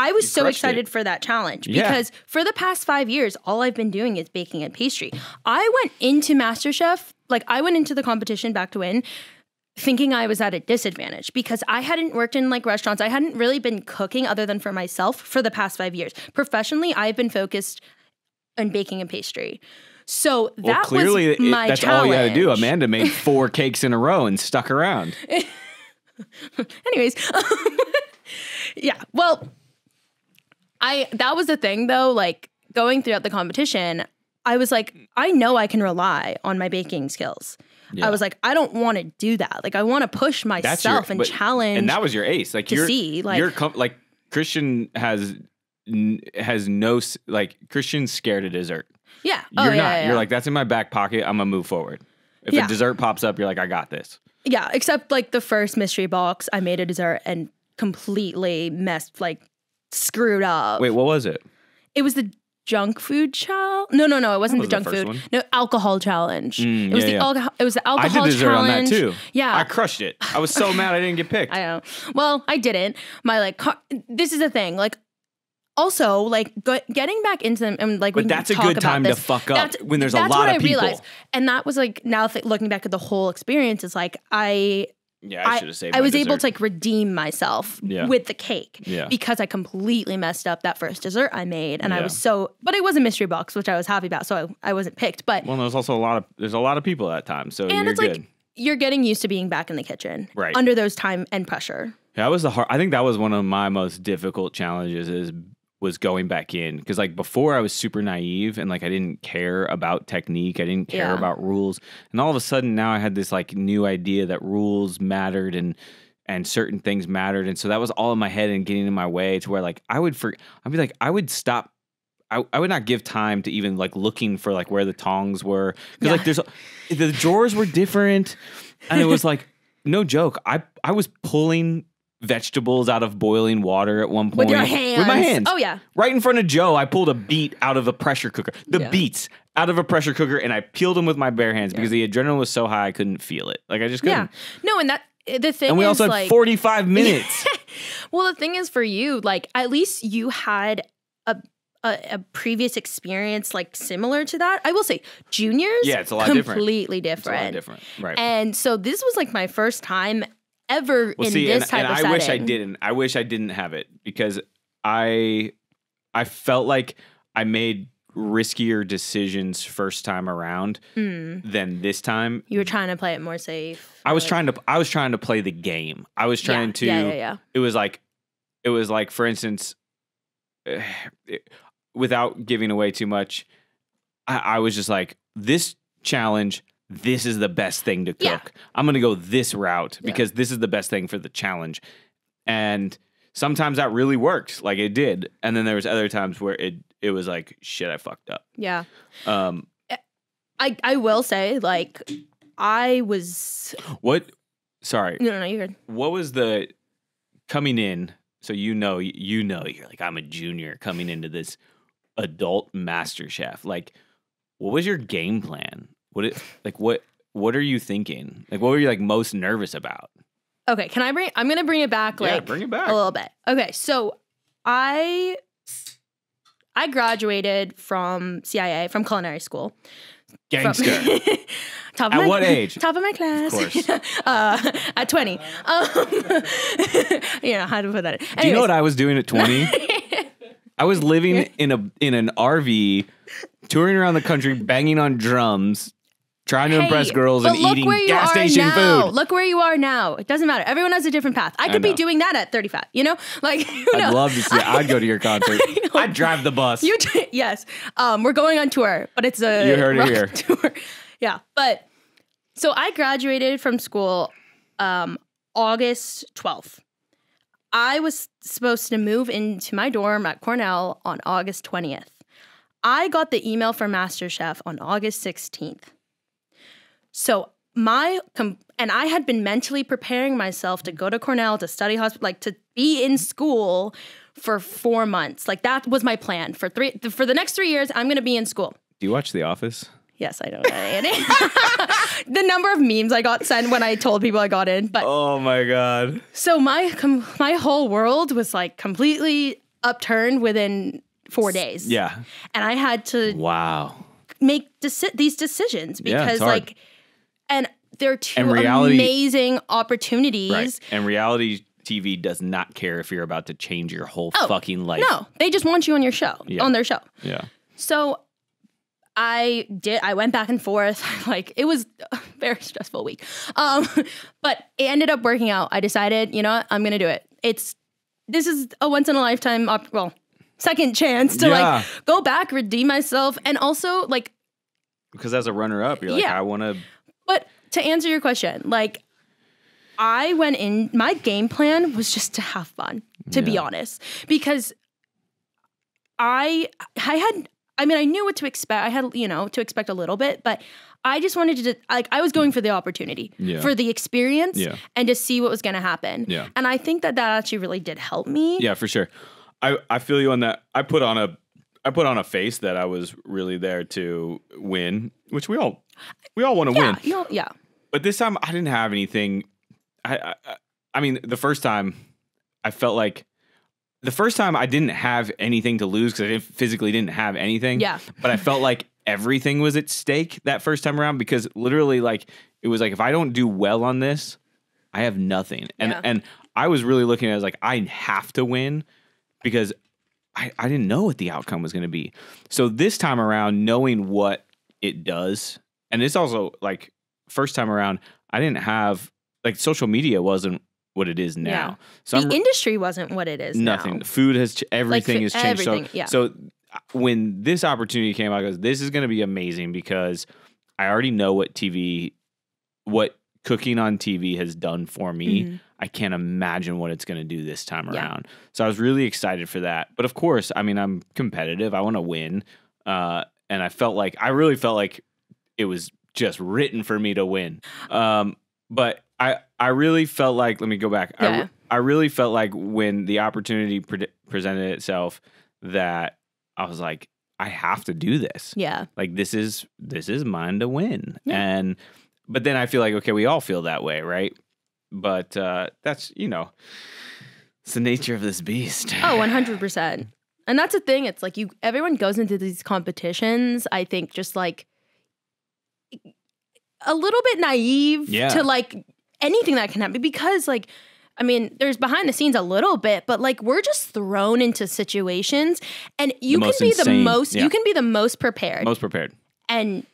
I was You so excited it. for that challenge Yeah. because for the past five years, all I've been doing is baking and pastry. I went into MasterChef, like I went into the competition back to win, thinking I was at a disadvantage because I hadn't worked in like restaurants. I hadn't really been cooking other than for myself for the past five years. Professionally, I've been focused on baking and pastry. So that clearly, was it- my that's challenge. all you had to do. Amanda made *laughs* four cakes in a row and stuck around. *laughs* Anyways, *laughs* yeah. Well, I that was the thing though. Like going throughout the competition, I was like, I know I can rely on my baking skills. Yeah. I was like, I don't want to do that. Like, I want to push That's your- myself and but- challenge. and that was your ace. Like you're, see, like- you're com- like Christian has n- has no like Christian's scared of dessert. yeah. You're oh, not. yeah, yeah, You're like that's in my back pocket. I'm gonna move forward. If a dessert pops up, you're like I got this. yeah. Except like the first mystery box, I made a dessert and completely messed, like screwed up. Wait, what was it? It was the junk food challenge. No, no, no. It wasn't the the junk first food. one. No, alcohol challenge. Mm, it was yeah, the yeah. alcohol. It was the I alcohol did dessert challenge. on that too. Yeah, I crushed it. I was so *laughs* mad I didn't get picked. I know. Well, I didn't. My like, car- this is the thing. Like, also like go- getting back into them and like, we but that's a good time this. to fuck up when there's a lot what of I people. realized. And that was like now th- looking back at the whole experience is like I Yeah, I should have saved. I was able to like redeem myself Yeah. with the cake Yeah. because I completely messed up that first dessert I made and I was so but it was a mystery box which I was happy about so I, I wasn't picked but Well, there's also a lot of there's a lot of people at that time, so and it's good. like you're getting used to being back in the kitchen Right. under those time and pressure Yeah, That was the hard. I think that was one of my most difficult challenges. Is was going back in because like before I was super naive and like I didn't care about technique. I didn't care Yeah. about rules, and all of a sudden now I had this like new idea that rules mattered and and certain things mattered, and so that was all in my head and getting in my way to where like I would for I'd be like I would stop. I, I would not give time to even like looking for like where the tongs were because Yeah. like there's the drawers were different and it was like no joke I I was pulling vegetables out of boiling water at one point with your hands with my hands. oh yeah. Right in front of Joe I pulled a beet out of a pressure cooker. The Yeah. beets out of a pressure cooker and I peeled them with my bare hands because the adrenaline was so high I couldn't feel it. Like I just couldn't. Yeah. No and that the thing and we also had like 45 *laughs* minutes. *laughs* Well, the thing is for you, like at least you had a, a a previous experience like similar to that. I will say, juniors, Yeah, it's a lot different. completely it's a lot different. different. Right. And so this was like my first time ever Well, in see, this and, type and of I setting. wish I didn't. I wish I didn't have it because I I felt like I made riskier decisions first time around Mm. than this time. You were trying to play it more safe. I was like- trying to I was trying to play the game. I was Yeah, trying to Yeah, yeah, yeah. it was like it was like for instance *sighs* it- without giving away too much I, I was just like this challenge this is the best thing to cook Yeah. i'm gonna go this route Yeah. because this is the best thing for the challenge and sometimes that really worked like it did and then there was other times where it it was like shit i fucked up Yeah. um I I will say like I was what sorry no no no you're good. what was the coming in so you know you know you're like i'm a junior coming into this adult MasterChef, like what was your game plan? What it like what what are you thinking? Like what were you like most nervous about? Okay, can I bring? I'm gonna bring it back Yeah, like bring it back. a little bit. Okay, so I I graduated from CIA from culinary school. From- Gangster. *laughs* top of At my, what age? Top of my class. course. *laughs* uh, at 20. Um, *laughs* you know how to put that. In. Do you know what I was doing at 20? I was living in a in an RV, touring around the country, banging on drums, trying to impress girls and eating gas station now. food. Look where you are now. It doesn't matter. Everyone has a different path. I could be doing that at 35. You know, *laughs* like who I'd knows? love to see. I'd go to your *laughs* concert. I'd drive the bus. You t- *laughs* yes. Um, we're going on tour, but it's a You heard it here. tour. Yeah, but so I graduated from school um, August twelfth. I was supposed to move into my dorm at Cornell on August twentieth. I got the email from MasterChef on August sixteenth. So my com- and I had been mentally preparing myself to go to Cornell to study hospital, like to be in school for four months. Like that was my plan for three for the next three years. I'm going to be in school. Do you watch The Office? Yes, I know *laughs* the number of memes I got sent when I told people I got in, but Oh my god. so my com- my whole world was like completely upturned within four days. Yeah. and I had to Wow. make deci- these decisions Yeah, because hard. like and they're two reality- amazing opportunities Right. And reality TV does not care if you're about to change your whole Oh, fucking life. no they just want you on your show Yeah. on their show Yeah. so i did i went back and forth *laughs* like it was a very stressful week um *laughs* but it ended up working out i decided you know what i'm gonna do it it's this is a once in a lifetime op- well second chance to Yeah. like go back redeem myself and also like Because as a runner up, you're like, Yeah. I want to. But to answer your question, like I went in, my game plan was just to have fun, to be honest, because I I had I mean I knew what to expect. I had you know to expect a little bit, but I just wanted to like I was going for the opportunity, Yeah. for the experience, Yeah. and to see what was going to happen. Yeah. and I think that that actually really did help me. Yeah, for sure. I I feel you on that. I put on a I put on a face that I was really there to win, which we all we all want to yeah, win. yeah, But this time I didn't have anything. I, I I- I mean, the first time I felt like the first time I didn't have anything to lose because I didn't, physically didn't have anything. Yeah. But I felt like everything was at stake that first time around because literally, like, it was like if I don't do well on this, I have nothing. And Yeah. and I was really looking at it as like I have to win because I, I didn't know what the outcome was going to be. So this time around, knowing what it does, and it's also like first time around, I didn't have like social media wasn't what it is now. Yeah. So the industry wasn't what it is. nothing. now. Food has ch- everything fo- has changed. everything, so yeah. so uh, when this opportunity came out, I goes, this is going to be amazing because I already know what TV, what cooking on TV has done for me. Mhm. I can't imagine what it's going to do this time Yeah. around. So I was really excited for that. But of course, I mean, I'm competitive. I want to win. Uh, and I felt like I really felt like it was just written for me to win. Um, but I I really felt like let me go back. I, Yeah. re- I really felt like when the opportunity pre- presented itself that I was like I have to do this Yeah, like this is this is mine to win Yeah. and but then i feel like okay we all feel that way right but uh that's you know it's the nature of this beast Oh, 100%. *laughs* And that's the thing. It's like you everyone goes into these competitions, I think just like a little bit naive Yeah. to like anything that can happen because like I mean, there's behind the scenes a little bit, but like we're just thrown into situations and you can be the most yeah. you can be the most prepared. most prepared and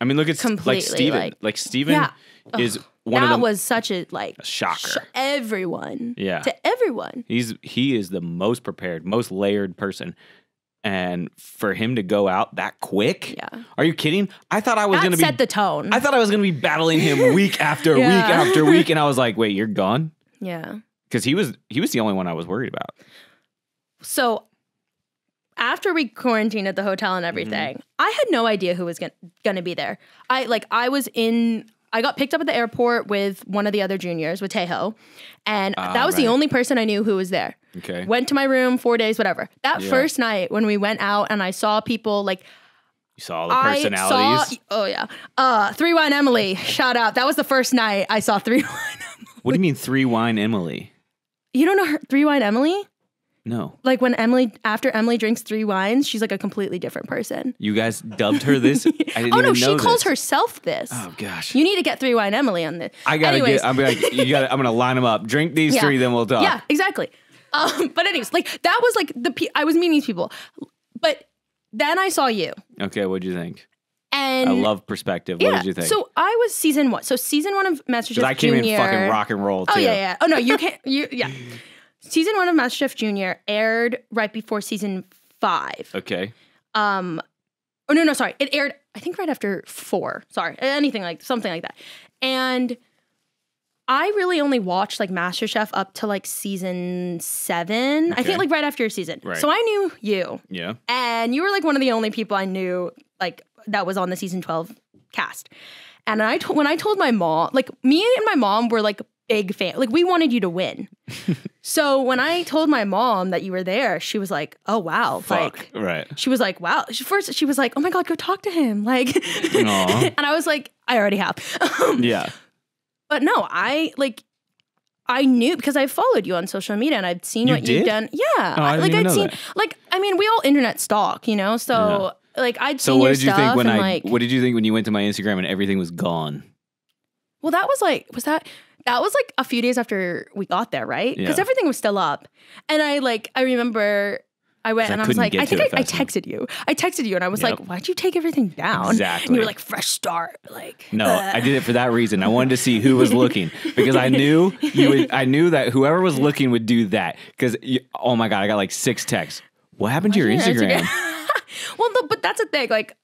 i mean look at Completely, like steven like- like, steven Yeah. is one that of the was such a like a shocker sh- everyone. Yeah. To everyone. he's he is the most prepared most layered person and for him to go out that quick Yeah. are you kidding i thought i was That gonna set be the tone. i thought i was gonna be battling him *laughs* week after Yeah. week after *laughs* week and i was like wait you're gone yeah. because he was he was the only one I was worried about. So after we quarantined at the hotel and everything, Mm-hmm. I had no idea who was gonna, gonna be there. I like I was in I got picked up at the airport with one of the other juniors with Tejo, and Ah, that was the only person I knew who was there. Okay. Went to my room four days, whatever. That Yeah. first night when we went out and I saw people like You saw all the I personalities. saw, oh yeah, uh, Three Wine Emily, shout out. That was the first night I saw Three *laughs* Wine. Emily. what do you mean three wine Emily? You don't know her, Three Wine Emily? No. Like when Emily, after Emily drinks three wines, she's like a completely different person. You guys dubbed her this? *laughs* I didn't oh no, she calls this. herself this. Oh gosh. You need to get Three Wine Emily on this. I gotta Anyways, get. I'm like, you gotta. I'm gonna line them up. Drink these Yeah. three, then we'll talk. Yeah, exactly. Um, but anyways, like that was like the pe- I was meeting these people, but then I saw you, Okay. What'd you think? and I love perspective. What did you think? So I was season one. So season one of MasterChef Because I came Junior. in fucking rock and roll too. Oh yeah, yeah. Oh no, you can't. You yeah. *laughs* Season one of MasterChef Junior aired right before season five. Okay. Um, oh no, no, sorry, it aired. I think right after four. Sorry, anything like something like that. And I really only watched like MasterChef up to like season seven. I think like right after your season. Right. So I knew you, Yeah. and you were like one of the only people I knew like that was on the season twelve cast. And I told when I told my mom, like me and my mom were like big fan. Like we wanted you to win. *laughs* so when I told my mom that you were there, she was like, "Oh wow!" Fuck. Like right. she was like, "Wow." She, first, she was like, "Oh my god, go talk to him!" *laughs* Like, *laughs* and I was like, "I already have." Yeah. but no, I like, I knew because I followed you on social media and I'd seen You what did? you've done. Yeah, Oh, I didn't like I'd know seen, that. like, I mean, we all internet stalk, you know. So like, I'd So seen what did you think when I? like, what did you think when you went to my Instagram and everything was gone? well, that was like, was that? That was like a few days after we got there, right? Because Yeah. everything was still up, and I like, I remember. I went and I was like, I think I, I texted you. I texted you and I was Yep. like, why'd you take everything down? And Exactly. you were like, fresh start. Like, No, uh, I did it for that reason. I wanted to see who was looking *laughs* because I knew you would. I knew that whoever was looking would do that. Because oh my god, I got like six texts. What happened to your Yeah, Instagram? *laughs* well, no, but that's the thing. Like,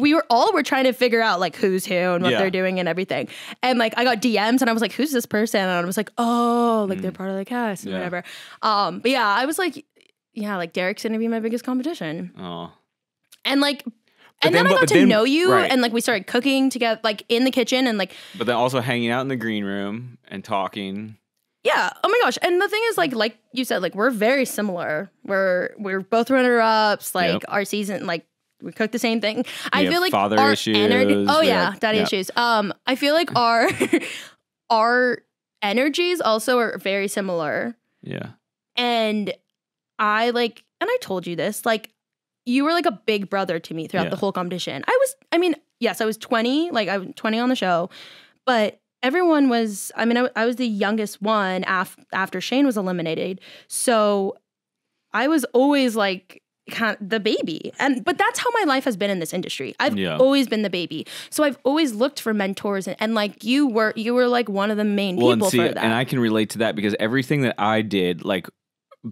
we were all were trying to figure out like who's who and what Yeah. they're doing and everything. And like, I got DMs and I was like, "Who's this person?" And I was like, "Oh, like they're part of the cast and Mm. Yeah. whatever." Um, but yeah, I was like, "Yeah, like Derrick's gonna be my biggest competition." Oh, And like, and then- then, I got to then- know you, right. and like we started cooking together, like in the kitchen, and like but then also hanging out in the green room and talking. Yeah. Oh my gosh. And the thing is, like, like you said, like we're very similar. We're we're both runner ups. Like Yep. our season, like we cook the same thing. I feel like father our issues, Energy, oh yeah, daddy yeah. issues. Um, I feel like our *laughs* our energies also are very similar. Yeah. And I like, and I told you this, like you were like a big brother to me throughout Yeah. the whole competition. I was, I mean, yes, I was 20, like I was 20 on the show, but everyone was, I mean, I, I was the youngest one af- after Shane was eliminated. So I was always like, kind of the baby and but that's how my life has been in this industry i've Yeah. always been the baby so i've always looked for mentors and, and like you were you were like one of the main Well, people and see, for that and I can relate to that because everything that I did, like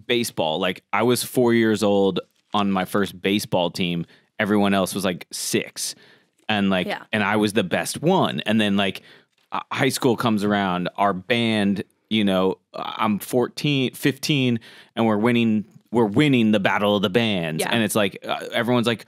baseball, like I was four years old on my first baseball team. Everyone else was like six, and like, Yeah. and I was the best one. And then like high school comes around, our band, you know, I'm 14, 15, and we're winning. We're winning the battle of the bands, Yeah. and it's like uh, everyone's like,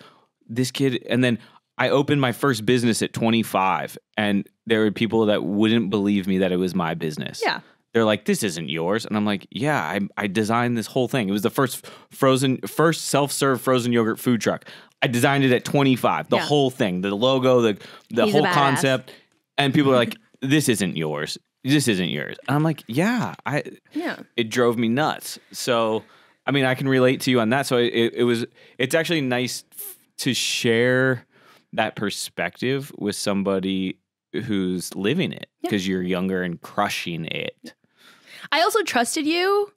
this kid, and then. I opened my first business at 25, and there were people that wouldn't believe me that it was my business yeah they're like, "This isn't yours," and I'm like, "Yeah, I, I designed this whole thing. It was the first frozen, first self-serve frozen yogurt food truck. I designed it at 25, the Yeah. whole thing, the logo, the the He's whole concept." And people are like, "This isn't yours. This isn't yours." And I'm like, "Yeah, I." yeah It drove me nuts. So, I mean, I can relate to you on that. So it, it was. It's actually nice to share that perspective with somebody who's living it because you're younger and crushing it. I also trusted you.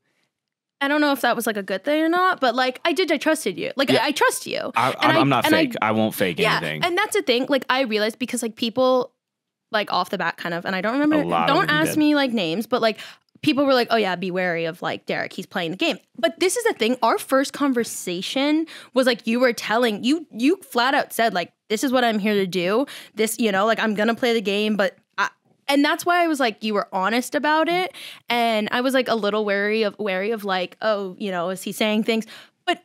I don't know if that was like a good thing or not, but like I did, I trusted you. Like Yeah. I, I trust you. I, I'm, I'm not and I- fake. I, won't fake yeah, anything. and that's the thing. Like I realized because like people, like off the bat, kind of, and I don't remember. Don't ask did. me like names, but like people were like, "Oh yeah, be wary of like Derrick. He's playing the game." But this is the thing. Our first conversation was like you were telling you you flat out said like, "This is what I'm here to do. This, you know, like I'm gonna play the game, but." And that's why I was like, you were honest about it, and I was like a little wary of wary of like, oh, you know, is he saying things? But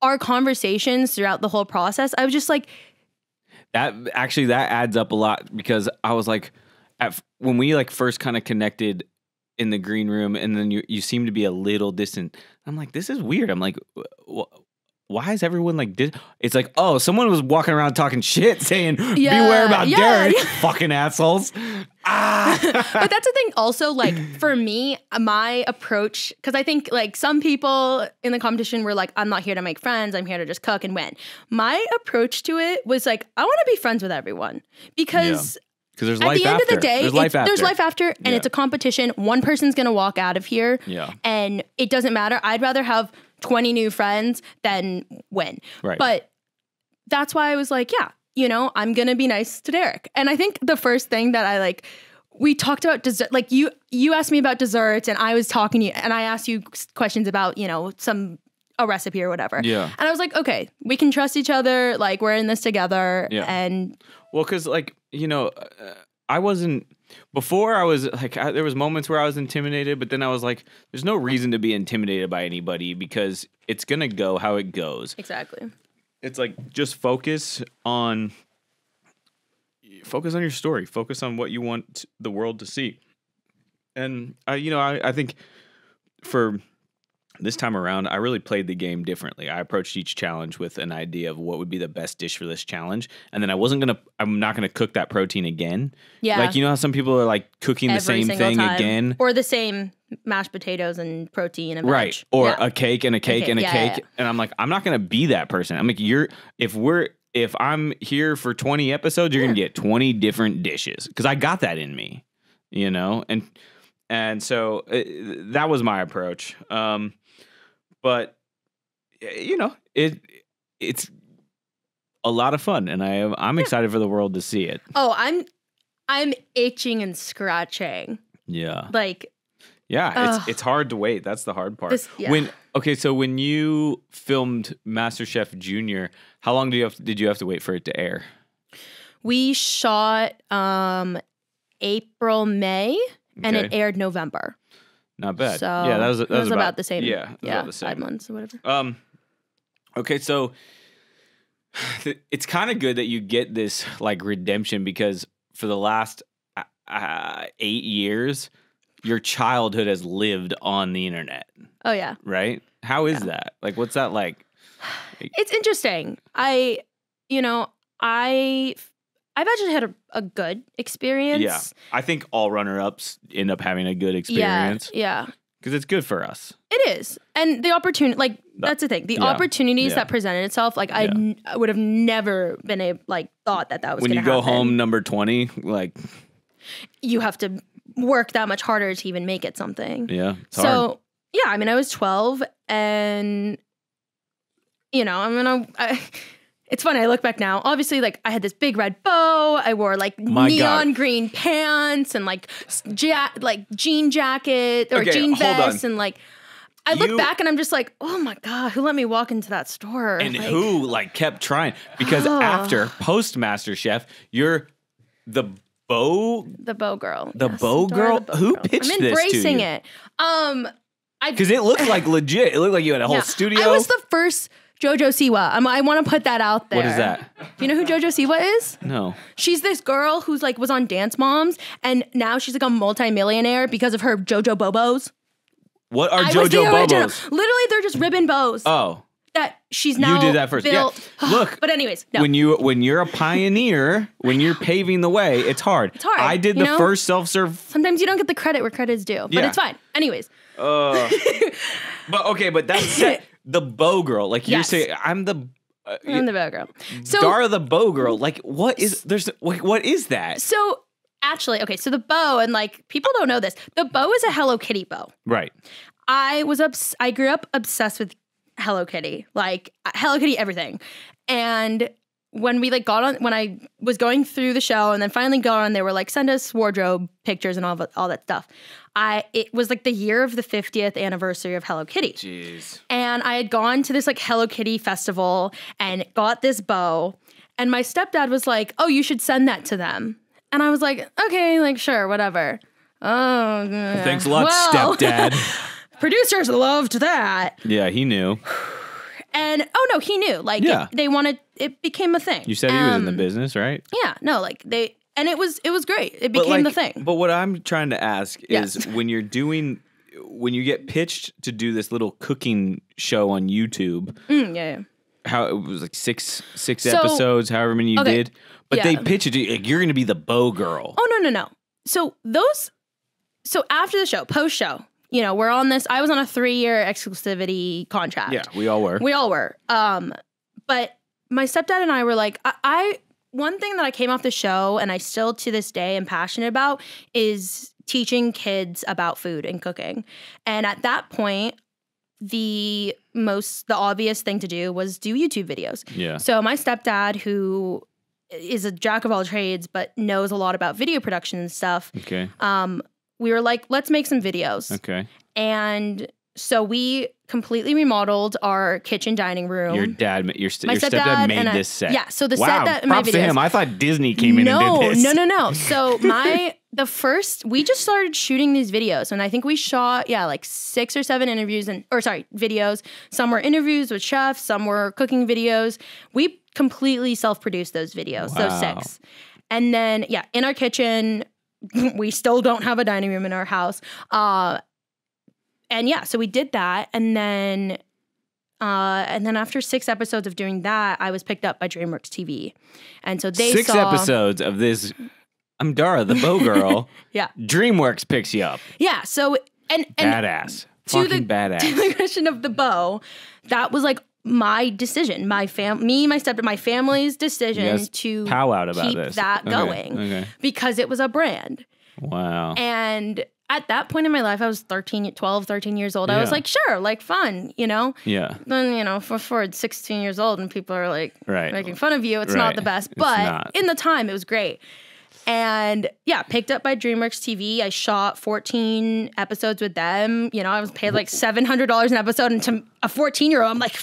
our conversations throughout the whole process, I was just like, that actually that adds up a lot because I was like, at, when we like first kind of connected in the green room, and then you you seem to be a little distant. I'm like, this is weird. I'm like, wh- wh- why is everyone like? Dis-? It's like, oh, someone was walking around talking shit, saying, Yeah, "Beware about yeah, Derrick, yeah. *laughs* fucking assholes." Ah, *laughs* but that's the thing also like for me my approach because i think like some people in the competition were like i'm not here to make friends i'm here to just cook and win my approach to it was like i want to be friends with everyone because because there's at life the end after. of the day there's life after. there's life after and Yeah. it's a competition one person's gonna walk out of here Yeah. and it doesn't matter i'd rather have 20 new friends than win Right. but that's why i was like yeah you know i'm gonna be nice to derrick and i think the first thing that i like we talked about dessert like you you asked me about desserts and i was talking to you and i asked you questions about you know some a recipe or whatever Yeah. and i was like okay we can trust each other like we're in this together Yeah. and Well, because like you know, uh, I wasn't before. I was like, I, there was moments where I was intimidated, but then I was like, there's no reason to be intimidated by anybody because it's gonna go how it goes. exactly It's like just focus on focus on your story. Focus on what you want the world to see. And I, you know, I, I think for this time around, I really played the game differently. I approached each challenge with an idea of what would be the best dish for this challenge, and then I wasn't gonna. I'm not gonna cook that protein again. Yeah. like you know how some people are like cooking the same thing time. again, or the same mashed potatoes and protein and right? veg. Or Yeah. a cake and a cake and a yeah, cake, yeah. and I'm like, I'm not gonna be that person. I'm like, you're if we're if I'm here for 20 episodes, you're gonna get 20 different dishes because I got that in me, you know, and and so uh, that was my approach. Um, but you know, it it's a lot of fun, and I am I'm excited for the world to see it. oh i'm i'm itching and scratching Yeah, like yeah. Ugh. It's it's hard to wait. That's the hard part. This- yeah. When okay, so when you filmed MasterChef Junior, how long did you have did you have to wait for it to air? we shot um april may and it aired november Not bad. so yeah, that was that it was about, the same Yeah, yeah about the same. five months or whatever Um, okay, so it's kind of good that you get this like redemption because for the last uh, uh, eight years, your childhood has lived on the internet, oh yeah right? How is Yeah. that? Like, what's that like? *sighs* it's interesting i you know i i've actually had a, a good experience Yeah, I think all runner ups end up having a good experience yeah because it's good for us. It is. And the opportunity, like, that's the thing. The yeah, opportunities yeah. that presented itself, like, I, Yeah. n- I would have never been a like thought that that was When you go happen. home number 20, like, you have to work that much harder to even make it something. yeah, it's so, hard. yeah, I mean, I was 12 and, you know, I mean, I, I, it's funny. I look back now. Obviously, like I had this big red bow. I wore like My neon God. green pants and like ja- like jean jacket or Okay, jean hold on. vest and like. I look You- back and I'm just like, oh my god, who let me walk into that store? and Like, who like kept trying because Oh. after Post MasterChef you're the bow the bow girl, The Yes, bow girl? the bow Who girl. pitched I'm this to embracing you? it. Um, I because it looked like *laughs* legit it looked like you had a whole yeah. studio I was the first JoJo Siwa. I'm, I want to put that out there. what is that Do you know who JoJo Siwa is? no She's this girl who's like was on Dance Moms, and now she's like a multimillionaire because of her JoJo Bobos. what are I was the jojo original. bobos Literally, they're just ribbon bows oh that she's now. You did that first. Yeah. Built. *sighs* Look, but anyways, no. when you when you're a pioneer when you're paving the way it's hard It's hard, i did you the know? first self-serve Sometimes you don't get the credit where credit is due, but Yeah. it's fine. Anyways, uh, *laughs* but okay but that's *laughs* the bow girl like you're saying i'm the uh, I'm the bow girl. So Dara the bow girl like what is there's like what is that So actually, okay, so the bow and like people don't know this. The bow is a Hello Kitty bow. right I was obs- I grew up obsessed with Hello Kitty, like Hello Kitty everything. And when we like got on when I was going through the show and then finally got on they were like send us wardrobe pictures and all of, all that stuff. I it was like the year of the 50th anniversary of Hello Kitty. jeez And I had gone to this like Hello Kitty festival and got this bow. And my stepdad was like, "Oh, you should send that to them." And I was like, "Okay, like sure, whatever." Oh, Thanks a lot, well, stepdad. *laughs* producers loved that. yeah, he knew. *sighs* And oh no, he knew. Like Yeah. it, they wanted it became a thing. You said he was in the Um, business, right? Yeah, no, like they and it was it was great. It became the thing. But what I'm trying to ask Yes. is *laughs* when you're doing when you get pitched to do this little cooking show on YouTube, Mm, yeah, yeah. how it was like six six So- episodes, however many you okay, did, but they yeah. pitch it to you, like you're going to be the bow girl. Oh no no no. So those. So after the show, post show, you know, we're on this. I was on a three year exclusivity contract. Yeah, we all were. We all were. Um, but my stepdad and I were like, I, I one thing that I came off the show and I still to this day am passionate about is teaching kids about food and cooking. And at that point, the most the obvious thing to do was do YouTube videos. yeah. So my stepdad, who is a jack of all trades but knows a lot about video production and stuff, Okay. um, we were like, let's make some videos. Okay. And so we completely remodeled our kitchen dining room. Your dad, your, st- your stepdad, stepdad made I- this set. yeah, so the wow, set that my props to him. I thought Disney came in no, and did this. no, no, no. *laughs* So my the first we just started shooting these videos, and I think we shot yeah like six or seven interviews and or sorry videos. Some were interviews with chefs, some were cooking videos. We completely self produced those videos, those six, and then yeah, in our kitchen. *laughs* We still don't have a dining room in our house. Uh, and yeah, so we did that, and then uh, and then after six episodes of doing that, I was picked up by DreamWorks TV, and so they Six saw, episodes of this. I'm Dara, the bow *laughs* girl. Yeah, DreamWorks picks you up. yeah. So and and Badass. to the Fucking badass. to the question of the bow, that was like my decision, my fam, me, my step, my family's decision guys to powwowed about keep this. that Okay, going Okay. because it was a brand. Wow. And at that point in my life, I was 13, 12, 13 years old. I was like, sure, like fun, you know? yeah. Then, you know, for for 16 years old and people are like Right. making fun of you, it's not the best. It's But not. in the time, it was great. And yeah, picked up by DreamWorks TV. I shot 14 episodes with them. You know, I was paid like $700 an episode. And to a 14 year old, I'm like,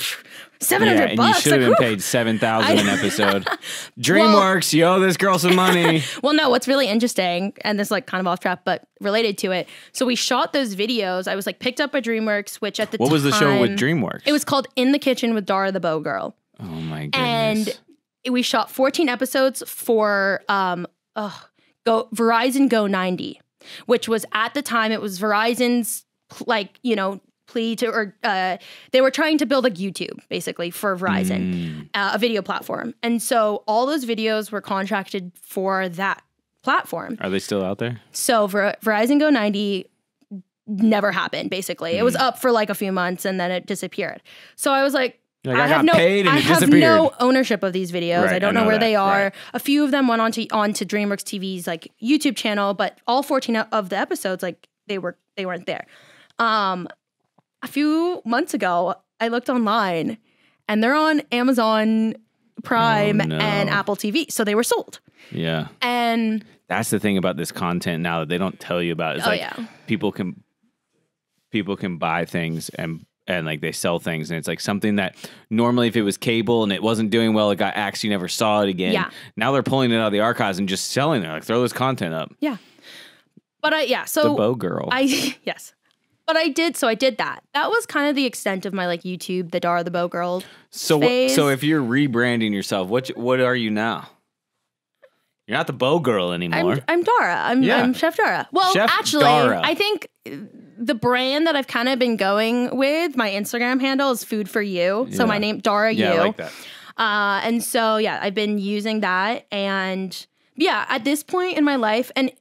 700 Yeah, and you should have like, been whew. paid seven thousand an episode. *laughs* DreamWorks, you owe this girl some money. *laughs* Well, no, what's really interesting, and this is like kind of off track, but related to it. So we shot those videos. I was like picked up by DreamWorks, which at the time What time was the show with DreamWorks? It was called In the Kitchen with Dara the Bow Girl. Oh my goodness. and we shot 14 episodes for um go Verizon Go 90, which was at the time it was Verizon's like you know plea to or uh, they were trying to build like YouTube basically for Verizon, Mm. uh, a video platform, and so all those videos were contracted for that platform. Are they still out there? So Ver- Verizon Go 90 never happened basically. It was Hmm. up for like a few months and then it disappeared. So I was like Like, I have no I have no ownership of these videos. Right, I don't I know, know where that, they are. right. A few of them went onto onto DreamWorks TV's like YouTube channel, but all 14 of the episodes like they were they weren't there. Um a few months ago, I looked online and they're on Amazon Prime Oh, no. and Apple TV. So they were sold. Yeah. And That's the thing about this content now that they don't tell you about. It's Oh, like yeah. people can people can buy things and and like they sell things and it's like something that normally if it was cable and it wasn't doing well, it got axed, you never saw it again. Yeah. Now they're pulling it out of the archives and just selling it. Like throw this content up. yeah. But I yeah, The so bow girl. I *laughs* yes. But I did so I did that. That was kind of the extent of my like YouTube, the Dara the Bow Girl. so phase. so if you're rebranding yourself, what what are you now? You're not the bow girl anymore. I'm I'm Dara. I'm Yeah. I'm Chef Dara. Well, Chef actually, Dara. I think the brand that I've kind of been going with, my Instagram handle is Food for You. So Yeah. my name Dara yeah, You. I like that. Uh, and so yeah, I've been using that, and yeah, at this point in my life, and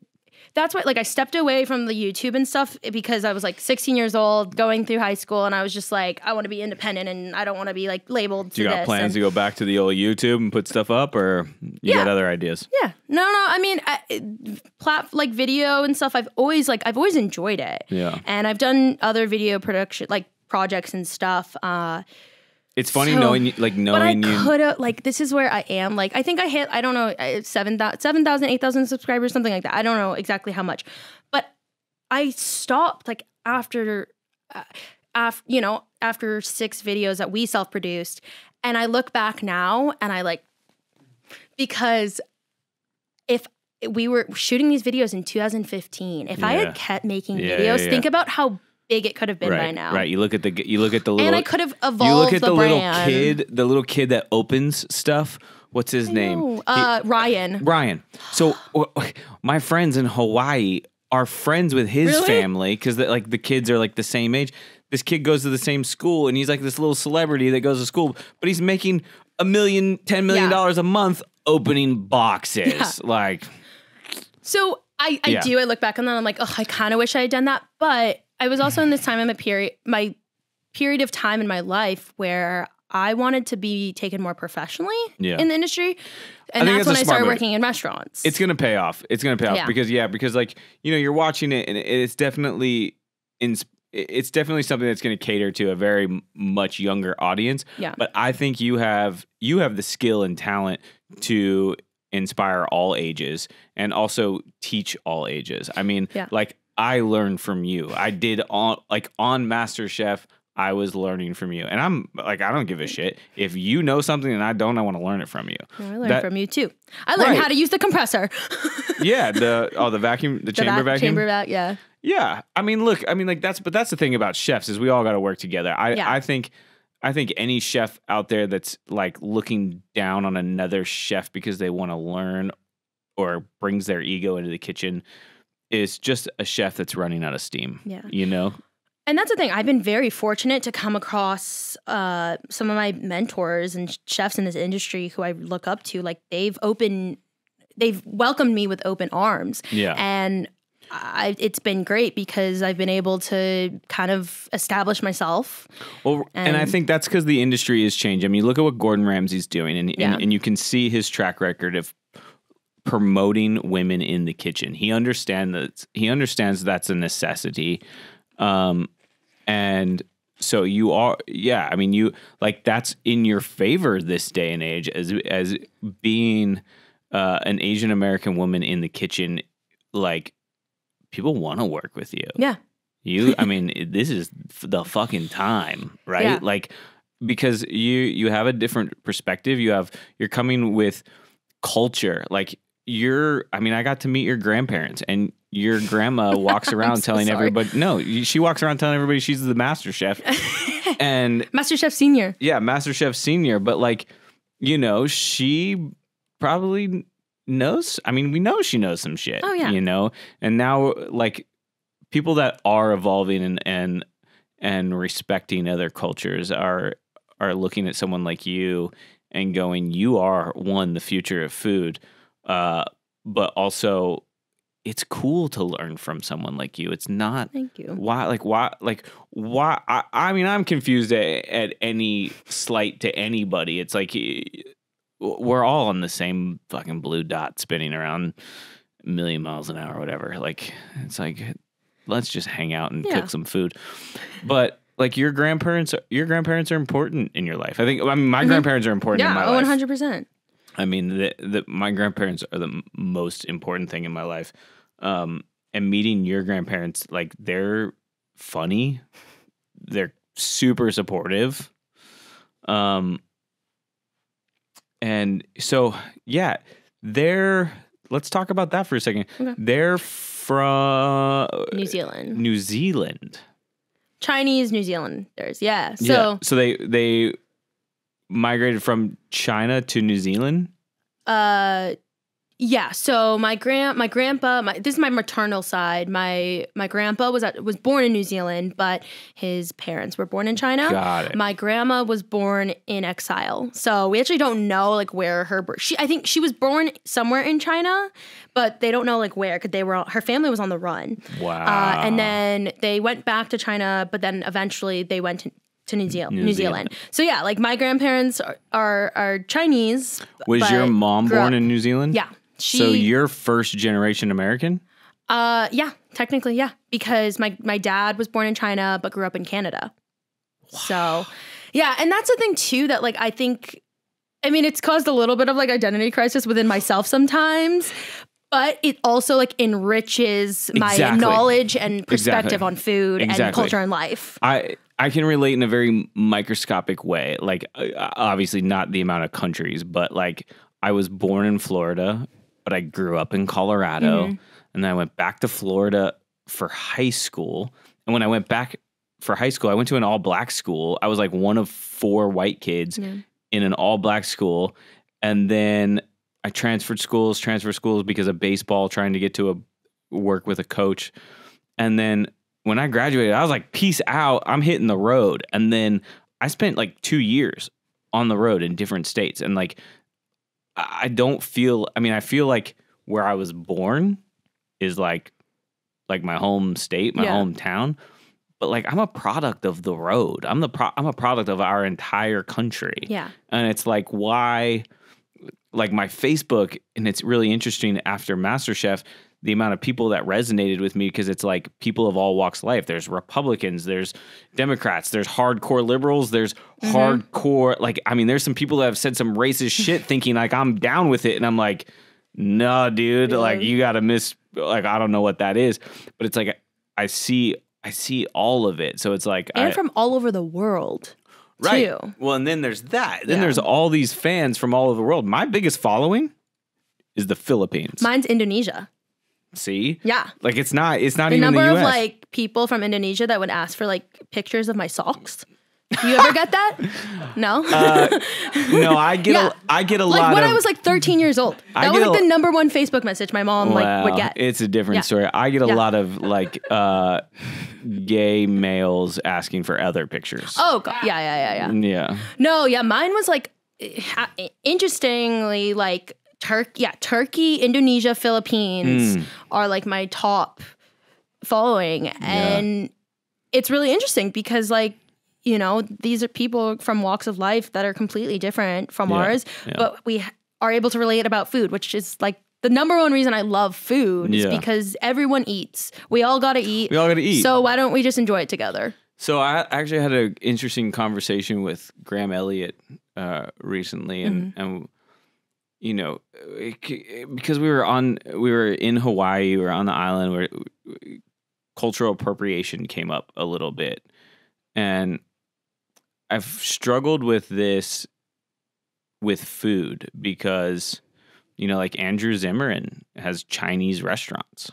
that's why like I stepped away from the YouTube and stuff because I was like 16 years old, going through high school, and I was just like, I want to be independent, and I don't want to be like labeled. Do you got plans and- to go back to the old YouTube and put stuff up, or you Yeah. got other ideas? Yeah, no, no. I mean, I, plat like video and stuff. I've always like I've always enjoyed it. Yeah. and I've done other video production like projects and stuff. Uh, It's funny So- knowing you- like but I knowing could have like this is where I am. Like I think I hit I don't know uh, seven thousand, seven thousand, eight thousand subscribers, something like that. I don't know exactly how much, but I stopped like after, uh, after you know after six videos that we self produced, and I look back now and I like because if we were shooting these videos in 2015, if I had kept making Yeah, videos, yeah, yeah. think about how big it could have been right, by now. right. You look at the you look at the little And I could have evolved you look at the, the, little kid, the little kid that opens stuff what's his name? Oh, He- uh, Ryan. Ryan. So *gasps* my friends in Hawaii are friends with his Really? family because like the kids are like the same age. This kid goes to the same school and he's like this little celebrity that goes to school, but he's making a million, ten million Yeah. dollars a month opening boxes. Yeah. Like, So I, I Yeah. do. I look back on that. And I'm like, oh, I kind of wish I had done that. But I was also in this time in my period, my period of time in my life where I wanted to be taken more professionally Yeah. in the industry, and that's that's when I started move. working in restaurants. it's gonna pay off. It's gonna pay off Yeah. because yeah, because like you know you're watching it and it's definitely in. It's definitely something that's going to cater to a very much younger audience. Yeah. But I think you have you have the skill and talent to inspire all ages and also teach all ages. I mean, Yeah. like I learned from you. I did on like on MasterChef. I was learning from you, and I'm like, I don't give a shit if you know something and I don't. I want to learn it from you. I learned that- from you too. I learned Right. how to use the compressor. *laughs* Yeah, the oh the vacuum, the, The chamber vac- vacuum. Chamber vac. Yeah. Yeah, I mean, look, I mean, like that's, but that's the thing about chefs is we all got to work together. I, Yeah. I think, I think any chef out there that's like looking down on another chef because they want to learn or brings their ego into the kitchen is just a chef that's running out of steam. Yeah. you know. And that's the thing. I've been very fortunate to come across uh, some of my mentors and chefs in this industry who I look up to. Like they've opened, they've welcomed me with open arms, Yeah, and I, it's been great because I've been able to kind of establish myself. Well, and, I think that's because the industry is changing. I mean, look at what Gordon Ramsay's doing, and, Yeah. and and you can see his track record of promoting women in the kitchen. He understands that he understands that's a necessity, um, and so you are, yeah. I mean, you like that's in your favor this day and age as as being uh, an Asian American woman in the kitchen. Like people want to work with you. Yeah, You, I mean, *laughs* this is the fucking time, right? Yeah. Like, because you you have a different perspective. You have you're coming with culture. Like you're, I mean, I got to meet your grandparents, and your grandma *laughs* walks around so telling sorry. everybody. No, she walks around telling everybody she's the master chef, *laughs* and Master Chef Senior. yeah, Master Chef Senior. But like, you know, she probably knows. I mean, we know she knows some shit. Oh, yeah. you know. And now, like, people that are evolving and and and respecting other cultures are are looking at someone like you and going, "You are one the future of food," uh, but also. It's cool to learn from someone like you. It's not Thank you. why like why like why I, I mean i'm confused at, at any slight to anybody it's like we're all on the same fucking blue dot spinning around a million miles an hour or whatever like it's like let's just hang out and Yeah. cook some food but like your grandparents your grandparents are important in your life i think i mean my grandparents are important in Mm-hmm. Yeah, my oh, life 100. I mean, the, the, my grandparents are the m- most important thing in my life. Um, and meeting your grandparents, like they're funny, they're super supportive. Um, and so yeah, they're. Let's talk about that for a second. Okay. They're from New Zealand, New Zealand. Chinese New Zealanders. Yeah. So yeah. So they they migrated from China to New Zealand. uh yeah so my grand my grandpa my this is my maternal side my my grandpa was at, was born in new zealand but his parents were born in china Got it. my grandma was born in exile so we actually don't know like where her she i think she was born somewhere in china but they don't know like where because they were her family was on the run Wow. uh, and then they went back to china but then eventually they went to, New, Zealand. New New Zealand. Zealand. So yeah, like my grandparents are are, are Chinese. Was your mom born up- in New Zealand? Yeah. She, so you're first generation American? uh yeah, technically yeah, because my my dad was born in China but grew up in Canada. So, yeah, and that's the thing too that like I think I mean it's caused a little bit of like identity crisis within myself sometimes, but it also like enriches my Exactly. knowledge and perspective Exactly. on food and culture and life. I I can relate in a very microscopic way. Like uh, obviously not the amount of countries, but like I was born in Florida, but I grew up in Colorado, Mm-hmm. and then I went back to Florida for high school. And when I went back for high school, I went to an all black school. I was like one of four white kids Yeah. in an all black school. and then I transferred schools, transferred schools because of baseball, trying to get to a work with a coach, and then when I graduated, I was like, peace out, I'm hitting the road, and then I spent like two years on the road in different states, and like I don't feel. I mean, I feel like where I was born is like like my home state, my Yeah. hometown. But like I'm a product of the road. I'm the pro- I'm a product of our entire country. Yeah. And it's like why like my Facebook and it's really interesting after MasterChef the amount of people that resonated with me because it's like people of all walks of life. There's Republicans, there's Democrats, there's hardcore liberals, there's mm-hmm. hardcore like I mean there's some people that have said some racist *laughs* shit thinking like I'm down with it and I'm like no dude like you got to miss like I don't know what that is but it's like I see I see all of it so it's like And I, from all over the world. Right Too. well and then there's that then Yeah. there's all these fans from all over the world my biggest following is the Philippines Mine's Indonesia. see Yeah. like it's not it's not The even number the US of like people from Indonesia that would ask for like pictures of my socks. You ever get that? No. no I get Yeah. a I get a like lot when of I was like 13 years old. I That was like a- the number one Facebook message my mom like would get. It's a different Yeah. story. I get a Yeah. lot of like uh gay males asking for other pictures. Oh god. Yeah, yeah, yeah, yeah. Yeah. No, yeah, mine was like interestingly like Turkey, yeah, Turkey, Indonesia, Philippines Hmm. are like my top following and it's really interesting because like you know, these are people from walks of life that are completely different from Yeah, ours, yeah. but we are able to relate about food, which is like the number one reason I love food is Yeah. because everyone eats. We all got to eat. We all gotta eat. So why don't we just enjoy it together? So I actually had an interesting conversation with Graham Elliott uh, recently, and Mm-hmm. and you know it because we were on we were in Hawaii, we were on the island where cultural appropriation came up a little bit, and I've struggled with this with food because you know like Andrew Zimmern has Chinese restaurants,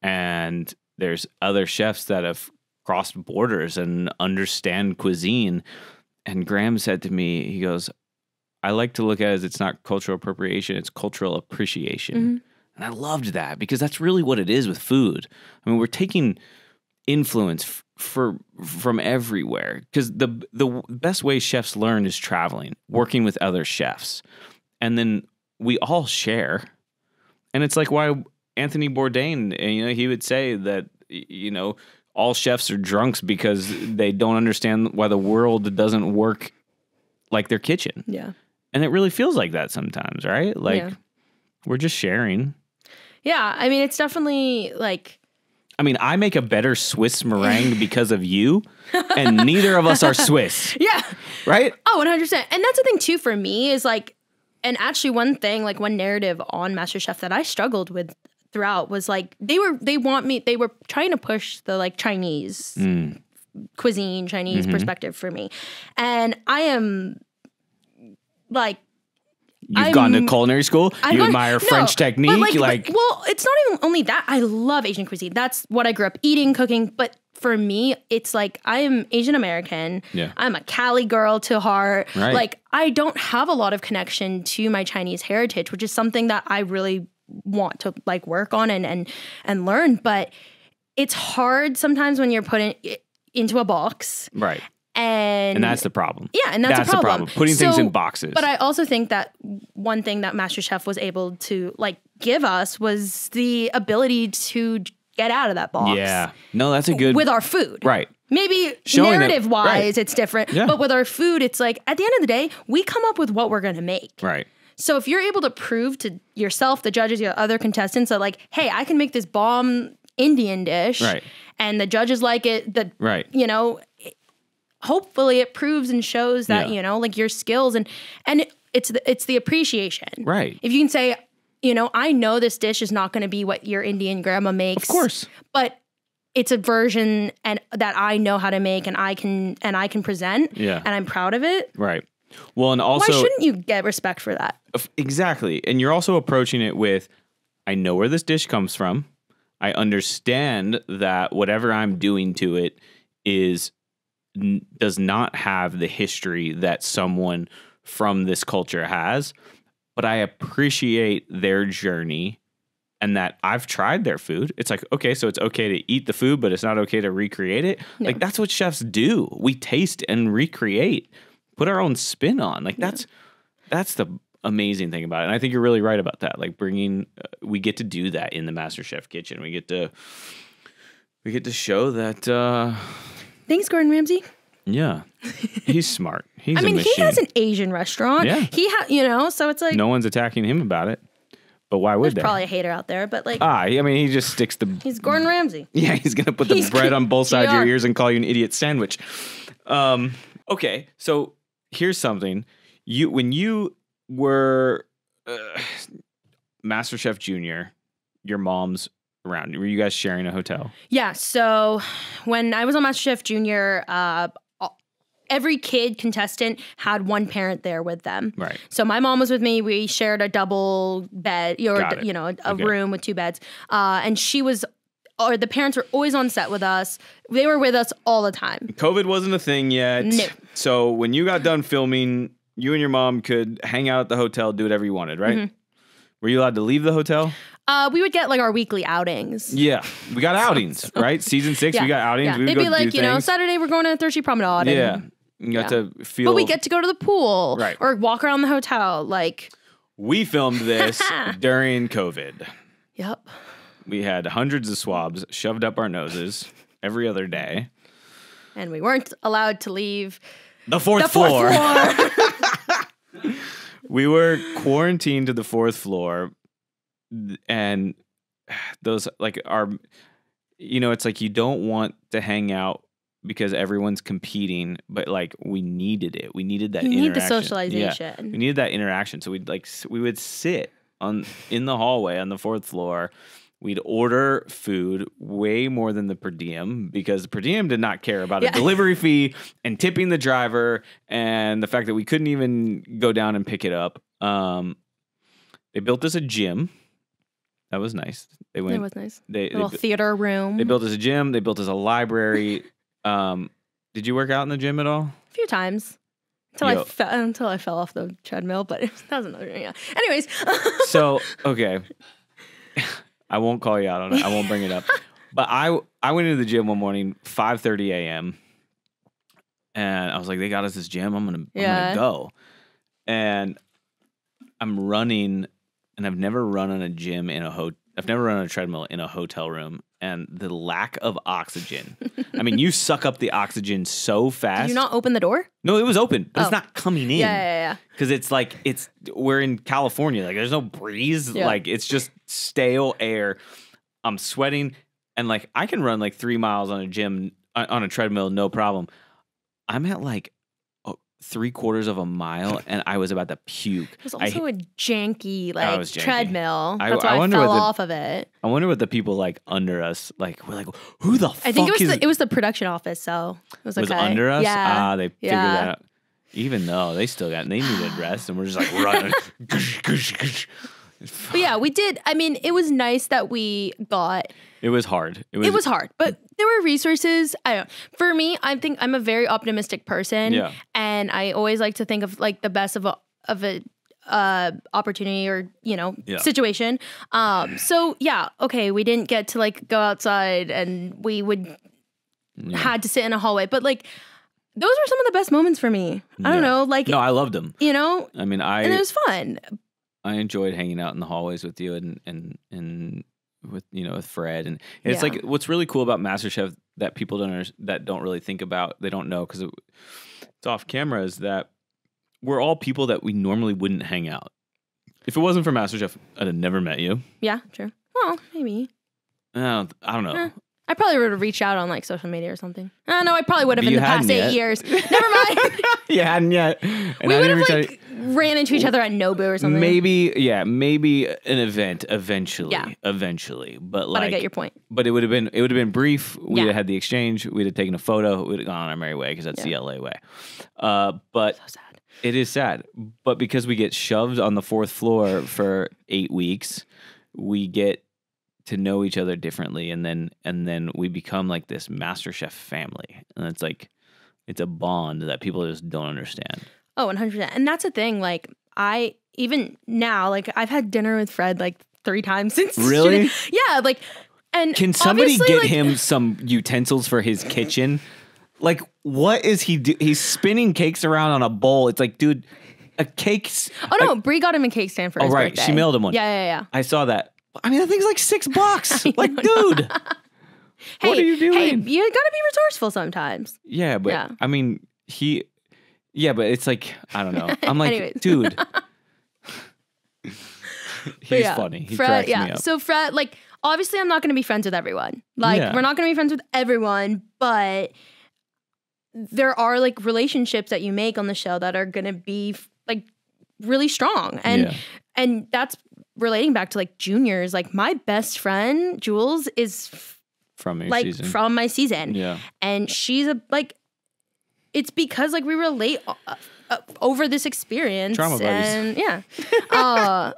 and there's other chefs that have crossed borders and understand cuisine. And Graham said to me, he goes, I like to look at it as it's not cultural appropriation, it's cultural appreciation. Mm-hmm. And I loved that because that's really what it is with food. I mean, we're taking influence f- for from everywhere because the the best way chefs learn is traveling, working with other chefs. And then we all share. And it's like why Anthony Bourdain, eh, you know, he would say that you know, all chefs are drunks because they don't understand why the world doesn't work like their kitchen. Yeah. And it really feels like that sometimes, right? Like Yeah. we're just sharing. Yeah, I mean it's definitely like I mean, I make a better Swiss meringue *laughs* because of you, and neither of us are Swiss, *laughs* yeah. right? Oh, 100%. And that's the thing too for me is like and actually one thing like one narrative on MasterChef that I struggled with throughout was like they were they want me they were trying to push the like Chinese mm. cuisine, Chinese mm-hmm. perspective for me. And I am like You've gone to culinary school. I've you admire no, French technique. like, Like, well, it's not even only that. I love Asian cuisine. That's what I grew up eating, cooking. But for me, it's like I am Asian American. Yeah. I'm a Cali girl to heart. Right. Like I don't have a lot of connection to my Chinese heritage, which is something that I really want to like work on and and and learn. But it's hard sometimes when you're put in, into a box right. And And that's the problem. yeah, and that's, a problem. Putting things in boxes. But I also think that one thing that MasterChef was able to like give us was the ability to get out of that box. yeah. No, that's a good. With our food. right. Maybe Showing that- narrative wise, right. it's different. Yeah. But with our food, it's like at the end of the day, we come up with what we're going to make. Right. So if you're able to prove to yourself, the judges, your other contestants that like, hey, I can make this bomb Indian dish, Right. and the judges like it, the Right. you know, hopefully it proves and shows that Yeah. you know, like your skills and and it, it's the, it's the appreciation, Right. If you can say, you know, I know this dish is not going to be what your Indian grandma makes, Of course. but it's a version and that I know how to make and I can and I can present, Yeah. and I'm proud of it. Right. Well, and also Why shouldn't you get respect for that? Exactly. And you're also approaching it with I know where this dish comes from. I understand that whatever I'm doing to it is n- does not have the history that someone from this culture has but I appreciate their journey and that I've tried their food. It's like, okay, so it's okay to eat the food, but it's not okay to recreate it. Yeah. Like that's what chefs do. We taste and recreate, put our own spin on. Like that's that's the amazing thing about it. And I think you're really right about that. Like bringing uh, we get to do that in the MasterChef kitchen. We get to we get to show that uh Thanks, Gordon Ramsay. yeah. He's smart. *laughs* He's I mean, he has an Asian restaurant. Yeah. He ha- you know, so it's like no one's attacking him about it. But why would there's they? probably a hater out there, but like ah, I mean, he just sticks the he's Gordon Ramsay. *laughs* Yeah, he's gonna put the He's bread on both *laughs* sides of your ears and call you an idiot sandwich. Um, okay, so here's something. You when you were uh, MasterChef Junior, your mom's around. Were you guys sharing a hotel? Yeah. So when I was on MasterChef Junior, uh, every kid contestant had one parent there with them. Right. So my mom was with me. We shared a double bed, or you know, a Okay. room with two beds. Uh, and she was, or the parents were always on set with us. They were with us all the time. COVID wasn't a thing yet. No. So when you got done filming, you and your mom could hang out at the hotel, do whatever you wanted, right? Mm-hmm. Were you allowed to leave the hotel? Uh, we would get like our weekly outings. Yeah, we got outings, right? Season six, we got outings. Yeah. We They'd be like, you know. Saturday we're going to Third Street Promenade. Yeah, And, you got yeah. to feel. but we get to go to the pool Right. or walk around the hotel. Like, We filmed this *laughs* during COVID. yep. We had hundreds of swabs shoved up our noses every other day. And we weren't allowed to leave The fourth, the fourth floor. floor. *laughs* We were quarantined to the fourth floor, and *sighs* those like are, you know, it's like you don't want to hang out because everyone's competing, but like we needed it. We needed that. you need the interaction. Yeah. socialization. We needed that interaction. So we'd like we would sit on in the hallway on the fourth floor. We'd order food way more than the per diem because the per diem did not care about Yeah. a delivery fee and tipping the driver and the fact that we couldn't even go down and pick it up. Um, they built us a gym. That was nice. They went. It was nice. they, they Little bu- theater room. they built us a gym. They built us a library. *laughs* Um, did you work out in the gym at all? a few times until Yo. I fe- until I fell off the treadmill. But *laughs* that was another yeah. Anyways, *laughs* so okay i won't call you out on it i won't bring it up but i i went into the gym one morning 5.30 a.m and i was like they got us this gym i'm gonna Yeah. i'm gonna go and i'm running and i've never run on a gym in a ho i've never run on a treadmill in a hotel room and the lack of oxygen i mean you *laughs* suck up the oxygen so fast did you not open the door? no it was open but Oh. it's not coming in Yeah, yeah, yeah. because it's like it's we're in California. Like there's no breeze. Yeah. Like it's just stale air. I'm sweating, and like I can run like three miles on a gym on a treadmill, no problem. I'm at like three quarters of a mile, and I was about to puke. It was I, also a janky like was janky. treadmill. I- That's I why I, wonder fell the- off of it. I wonder what the people like under us like. We're like, who the I think it was the, it was the production office, so it was, was okay. under us? Yeah. Ah, they figured Yeah. that out. Even though they still got they needed *sighs* rest, and we're just like running. *laughs* But yeah, we did. I mean, it was nice that we got. It was hard. It was. It was hard, but there were resources. I don't. For me, I think I'm a very optimistic person, Yeah. and I always like to think of like the best of a of a uh opportunity or you know Yeah. situation um so yeah okay we didn't get to like go outside and we would Yeah. had to sit in a hallway but like those were some of the best moments for me i don't know like No, I loved them. you know I mean, I and it was fun I enjoyed hanging out in the hallways with you and and and with you know with Fred and it's Yeah. like what's really cool about MasterChef that people don't under, that don't really think about they don't know because it, it's off camera is that we're all people that we normally wouldn't hang out. If it wasn't for MasterChef, I'd have never met you. yeah true well maybe Uh, I don't know. Eh. I probably would have reached out on like social media or something. I uh, no, I probably would have But in you the past hadn't eight yet. years. *laughs* Never mind. *laughs* you hadn't yet. And we I would didn't have reach like ran into each other at Nobu or something. maybe yeah, maybe an event eventually. Yeah. Eventually, but but like I get your point. but it would have been it would have been brief. We'd Yeah. have had the exchange. We'd have taken a photo. We'd have gone on our merry way because that's the LA way. Uh, but So sad. it is sad. But because we get shoved on the fourth floor for eight weeks, we get to know each other differently, and then and then we become like this MasterChef family, and it's like it's a bond that people just don't understand. Oh, 100%. And that's the thing. Like, I even now, like I've had dinner with Fred like three times *laughs* since. Really? shooting. Yeah, like and Can somebody get like, him some utensils for his kitchen? Like, what is he do? He's spinning cakes around on a bowl. It's like, dude, a cake's. Oh no, Brie got him a cake stand for Oh, his right. birthday. She mailed him one. Yeah, yeah, yeah. I saw that. I mean, that thing's like six *laughs* bucks. like, dude. *laughs* Hey, What are you doing? Hey, you gotta be resourceful sometimes. Yeah, but Yeah. I mean, he. Yeah, but it's like I don't know. I'm *laughs* like, dude. He's yeah, funny. He Fred, cracks yeah. me up. So Fred, like, obviously, I'm not gonna be friends with everyone. Like, Yeah. we're not gonna be friends with everyone, but there are like relationships that you make on the show that are gonna be like really strong, and Yeah. and that's relating back to like juniors. Like, my best friend Jules is f- From your like season. from my season. yeah. and she's a like it's because like we relate uh, uh, over this experience Trauma buddies. and yeah *laughs* uh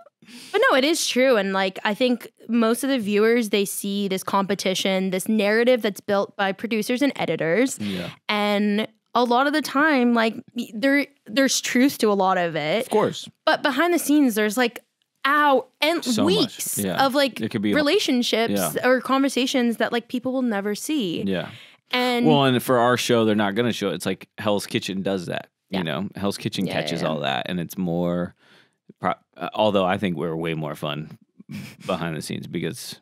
but no it is true and like i think most of the viewers they see this competition this narrative that's built by producers and editors Yeah. and a lot of the time like there there's truth to a lot of it Of course. but behind the scenes there's like hour and So weeks yeah. of like It could be a- relationships Yeah. or conversations that like people will never see Yeah. and Well, and for our show, they're not going to show it. It's like Hell's Kitchen does that. Yeah. You know, Hell's Kitchen catches all that, and it's more. Pro- uh, although I think we're way more fun *laughs* behind the scenes because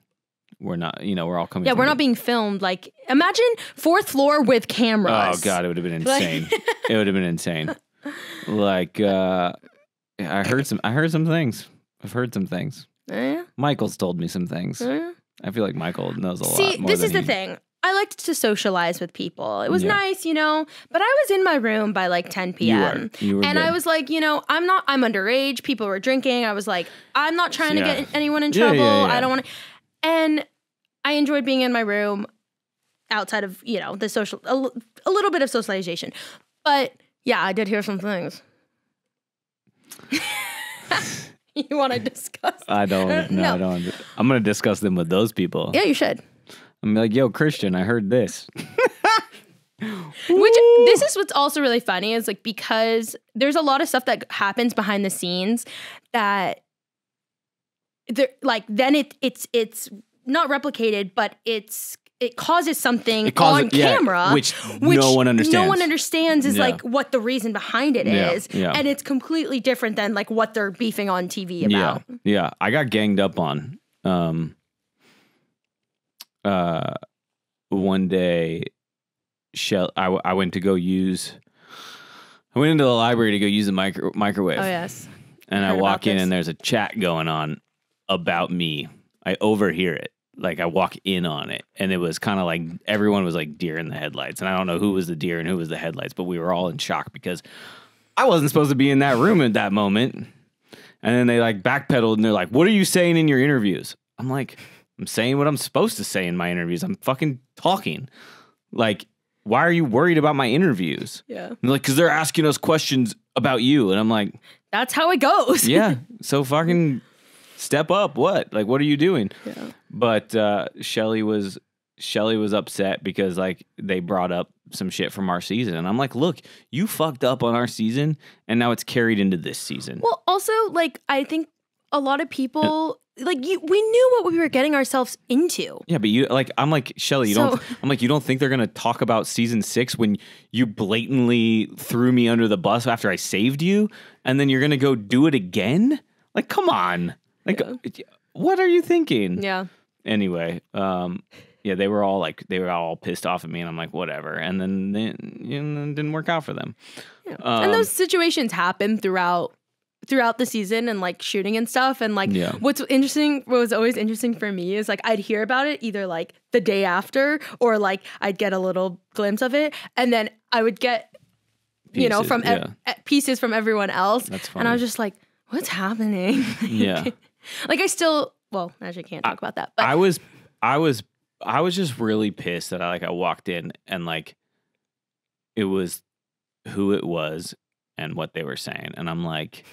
we're not. You know, we're all coming. Yeah, we're not being filmed. Like, imagine fourth floor with cameras. Oh god, it would have been *laughs* insane. it would have been insane. Like uh I heard some I heard some things. I've heard some things. Eh, Michael's told me some things. eh. I feel like Michael knows a See, lot See, this is the he- thing. I liked to socialize with people. It was Yeah. nice, you know, but I was in my room by like 10 You p.m. You were And good. I was like, you know, I'm not, I'm underage. People were drinking. I was like, I'm not trying Yeah. to get anyone in trouble. yeah. I don't want to. And I enjoyed being in my room outside of, you know, the social, a little bit of socialization. But yeah, I did hear some things. *laughs* *laughs* you want to discuss? I don't no, *laughs* no. I don't. I'm gonna discuss them with those people. yeah, you should. I'm like, yo, Christian, I heard this. *laughs* Which this is what's also really funny is like because there's a lot of stuff that happens behind the scenes that there like then it it's it's not replicated but it's it causes something It causes- on yeah, camera which no one No understands. one understands is Yeah. like what the reason behind it is, Yeah, and it's completely different than like what they're beefing on TV about. yeah. yeah. I got ganged up on. Um, uh, one day, Shell. I, w- I went to go use. I went into the library to go use the micro- microwave, Oh yes, and I heard walk in this. and there's a chat going on about me. I overhear it. Like I walk in on it, and it was kind of like everyone was like deer in the headlights, and I don't know who was the deer and who was the headlights, but we were all in shock because I wasn't supposed to be in that room at that moment. And then they like backpedaled and they're like, "What are you saying in your interviews?" I'm like, "I'm saying what I'm supposed to say in my interviews. I'm fucking talking." Like, why are you worried about my interviews? yeah, And like, "Cause they're asking us questions about you," and I'm like, that's how it goes. yeah. *laughs* So fucking step up. What? Like, what are you doing? Yeah. But uh, Shelly was Shelly was upset because like they brought up some shit from our season, and I'm like, look, you fucked up on our season, and now it's carried into this season. Well, also, like I think a lot of people like you. We knew what we were getting ourselves into. yeah, but you like I'm like Shelly, you So- don't. I'm like you don't think they're gonna talk about season six when you blatantly threw me under the bus after I saved you, and then you're gonna go do it again? Like, come on. Like, what are you thinking? Yeah. anyway, um, yeah, they were all like they were all pissed off at me, and I'm like, whatever. And then they, you know, it didn't work out for them. Um, and those situations happen throughout throughout the season and like shooting and stuff and like Yeah. what's interesting what was always interesting for me is like I'd hear about it either like the day after or like I'd get a little glimpse of it and then I would get you know from yeah. e- pieces from everyone else That's and I was just like what's happening *laughs* Yeah. Like I still well actually can't talk about that but I was, I was, I was just really pissed that I like I walked in and like it was who it was and what they were saying, and I'm like,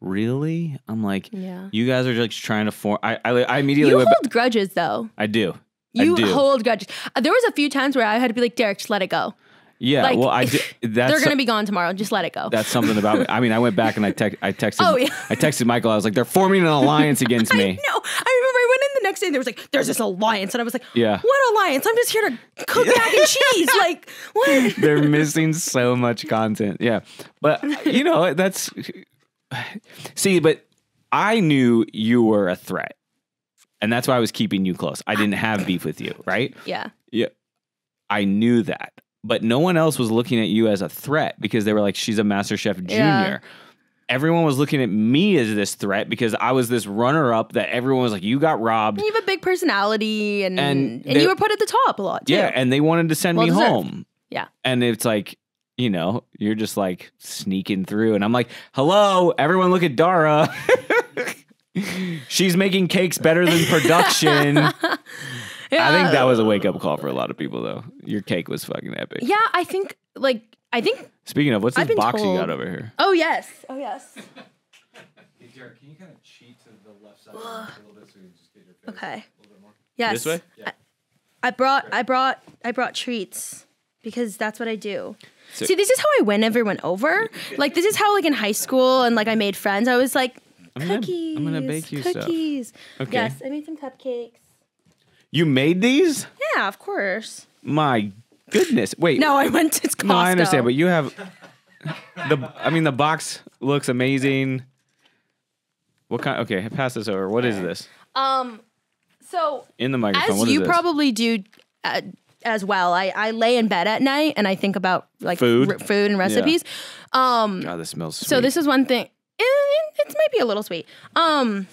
really? I'm like, yeah you guys are just trying to form. I, I, I immediately you hold grudges though I do. I you do. hold grudges Uh, there was a few times where I had to be like Derrick just let it go Yeah, Like, well, I did, that's They're gonna be gone tomorrow. Just let it go. that's something about me. I mean, I went back and I text I texted Oh, yeah. I texted Michael. I was like, they're forming an alliance against *laughs* me. No, I remember I went in the next day and there was like, there's this alliance. And I was like, Yeah. what alliance? I'm just here to cook mac and cheese. *laughs* Like, what? they're missing so much content. Yeah. But you know, that's see, but I knew you were a threat. And that's why I was keeping you close. I didn't have beef with you, right? Yeah. Yeah. I knew that. But no one else was looking at you as a threat because they were like, she's a MasterChef Junior. Yeah. Everyone was looking at me as this threat because I was this runner up that everyone was like, you got robbed. You have a big personality and And and, you were put at the top a lot too. Yeah. And they wanted to send Well me deserved. home. Yeah. And it's like, you know, you're just like sneaking through. And I'm like, hello, everyone look at Dara. *laughs* She's making cakes better than *laughs* production. I think that was a wake up call for a lot of people, though. Your cake was fucking epic. Yeah, I think like I think Speaking of, what's I've this been box you got over here? oh yes. Oh yes. *laughs* Jared, can you kind of cheat to the left side a little bit so you just get your face Okay. a little bit more? Yes. This way? I, I brought I brought I brought treats because that's what I do. So- See, this is how I win everyone over. Like this is how like in high school and like I made friends. I was like I'm gonna- cookies. I'm gonna bake you stuff. cookies. Okay. Yes, I made some cupcakes. You made these? Yeah, of course. My goodness. Wait. No, I went to Costco. No, I understand, but you have the. I mean, the box looks amazing. What kind? Okay, pass this over. What is this um, so in the microphone? as what is you this? probably do uh, as well, I, I lay in bed at night and I think about like Food? r- food and recipes. Um, God, this smells. Sweet. so this is one thing. It, it, it might be a little sweet. Um,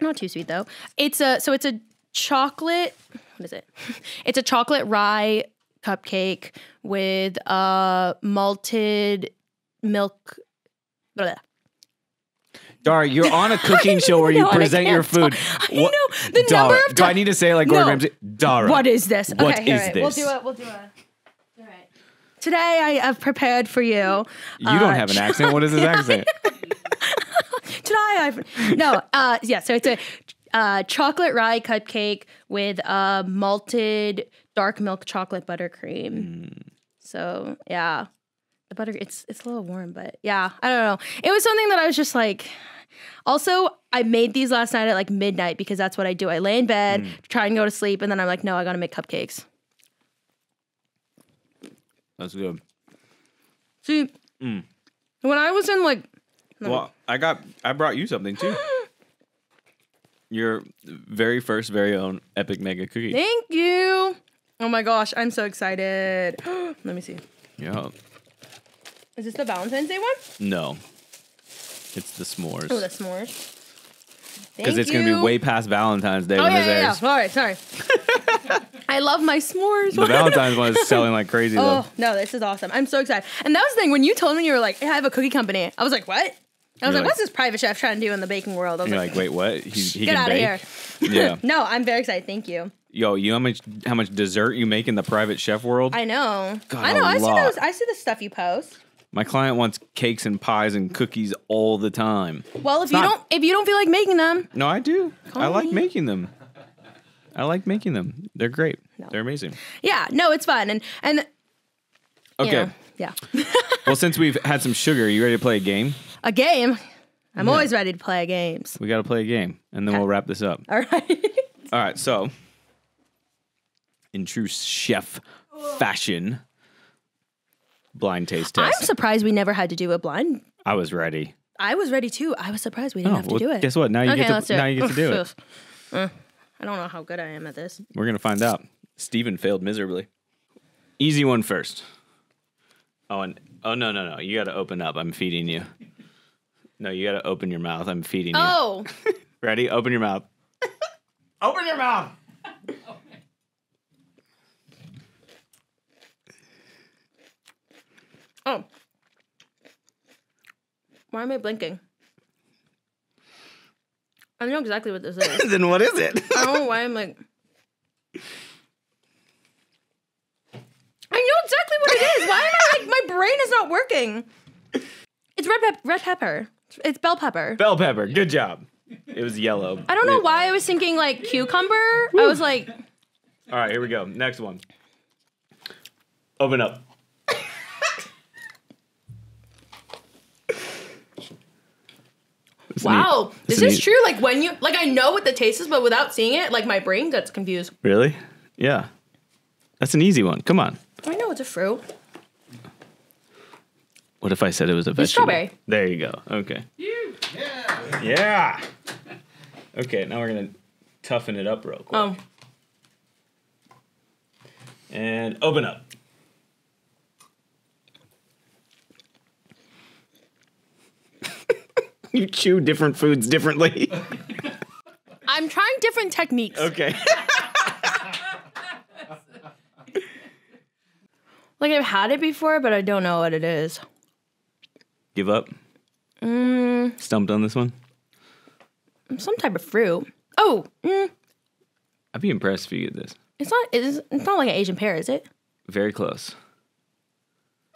not too sweet though. It's a so it's a chocolate. What is it? *laughs* It's a chocolate rye cupcake with uh malted milk. blah, blah. Dara, you're on a *laughs* cooking show where you know, present your food. talk. I What- know the Dara, number of do I need to say like Gordon No. Ramsay? Dara. What is this? What okay, here, is right. We'll do it. We'll do it. All right. Today I have prepared for you. You don't uh, have an accent. What is this *laughs* accent? Today I've no. Uh, yeah. So it's a uh, chocolate rye cupcake with uh, malted dark milk chocolate buttercream. Mm. So yeah, the butter. It's it's a little warm, but yeah. I don't know. It was something that I was just like. Also, I made these last night at like midnight because that's what I do. I lay in bed, Mm. try and go to sleep, and then I'm like, no, I gotta make cupcakes. That's good. See, Mm. when I was in like Well, I got. I brought you something too. *gasps* *laughs* Your very first, very own epic mega cookie. Thank you. Oh my gosh, I'm so excited. *gasps* Let me see. Yeah. Is this the Valentine's Day one? No. It's the s'mores. Oh, the s'mores. Because it's going to be way past Valentine's Day Oh when yeah, yeah, yeah. All right, sorry. *laughs* I love my s'mores. The *laughs* Valentine's one is selling like crazy though. oh no, this is awesome. I'm so excited. And that was the thing when you told me you were like, hey, I have a cookie company. I was like, what? I was like, like- what's this private chef trying to do in the baking world? I was You're like, wait, what? He, he get can out of here. *laughs* Yeah. *laughs* No, I'm very excited. Thank you. Yo, you know how much how much dessert you make in the private chef world? I know. God, I know. I see those. I see the stuff you post. My client wants cakes and pies and cookies all the time. Well, if you not- don't, if you don't feel like making them, No, I do. I Call like making them. I like making them. They're great. No. They're amazing. yeah, no, it's fun. And and you Okay. know, yeah, well, since we've had some sugar, you ready to play a game? A game. I'm always ready to play games. We got to play a game, and then we'll wrap this up. All right. All right. So, in true chef fashion, blind taste test. I'm surprised we never had to do a blind. I was ready. I was ready too. I was surprised we didn't Oh, have to well, do it. guess what? Now you okay, get to now you get to do it. Uh, I don't know how good I am at this. We're gonna find out. Steven failed miserably. Easy one first. Oh, and oh no no no! You got to open up. I'm feeding you. No, you got to open your mouth. I'm feeding you. Oh, *laughs* Ready? Open your mouth. *laughs* open your mouth. *laughs* oh. Why am I blinking? I know exactly what this is. then what is it? I don't know why I'm like. I know exactly what it is. Why am I like my brain is not working? It's red pep- red pepper. It's bell pepper. Bell pepper. Good job. It was yellow. I don't know why I was thinking like cucumber. I was like, All right, here we go. Next one. Open up. wow, is this true. Like when you like, I know what the taste is, but without seeing it, like my brain gets confused. Really? Yeah. That's an easy one. Come on. I know it's a fruit. What if I said it was a vegetable? strawberry. There you go. Okay. Yeah. Yeah. Okay, now we're gonna toughen it up real quick. Oh, And open up. *laughs* you chew different foods differently. *laughs* I'm trying different techniques. okay. *laughs* Like I've had it before, but I don't know what it is. Give up. Mm, Stumped on this one. some type of fruit. Oh, mm, I'd be impressed if you get this. it's not. It's, it's not like an Asian pear, is it? Very close.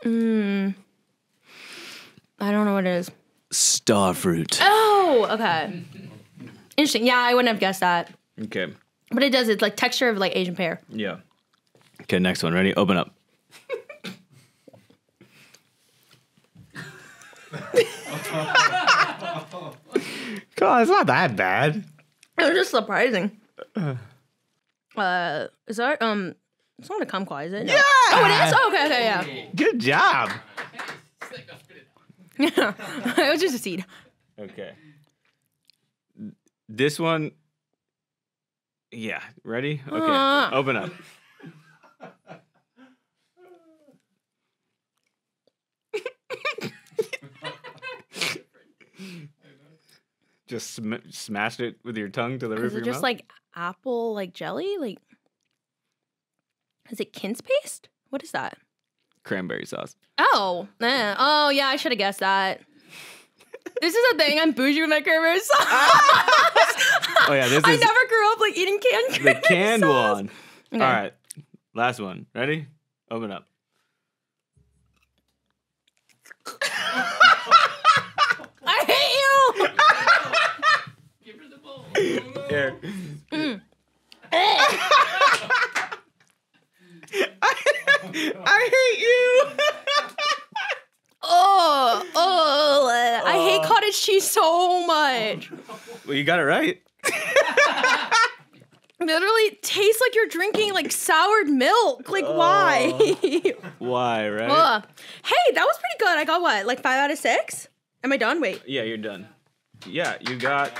I don't know what it is. Star fruit. Oh, okay. Interesting. Yeah, I wouldn't have guessed that. Okay. But it does. It's like texture of like Asian pear. Yeah. Okay, next one. Ready? Open up. God, it's not that bad. It was just surprising. Uh, is that um? It's not a kumquat, is it? No. Yeah. Oh, it is. Oh, okay, okay, yeah. Good job. *laughs* Yeah, it was just a seed. Okay. This one. Yeah. Ready? Okay. Uh. Open up. Just sm- smashed it with your tongue to the roof Is of it your just mouth? like apple like jelly? Like, is it quince paste? What is that? cranberry sauce. Oh, eh. oh yeah, I should have guessed that. This is a thing. I'm bougie with my cranberry sauce. *laughs* Oh yeah, this is. *laughs* I is never grew up like eating canned the cranberry canned sauce. one. Okay. All right, last one. Ready? Open up. *laughs* I hate you. Give her the bowl. Here. I hate you. *laughs* Oh, oh, I hate oh. cottage cheese so much. well, you got it right. *laughs* Literally tastes like you're drinking like soured milk. Like why? Oh. *laughs* Why, right? Ugh. Hey, that was pretty good. I got what? Like five out of six? Am I done? Wait. Yeah, you're done. Yeah, you got.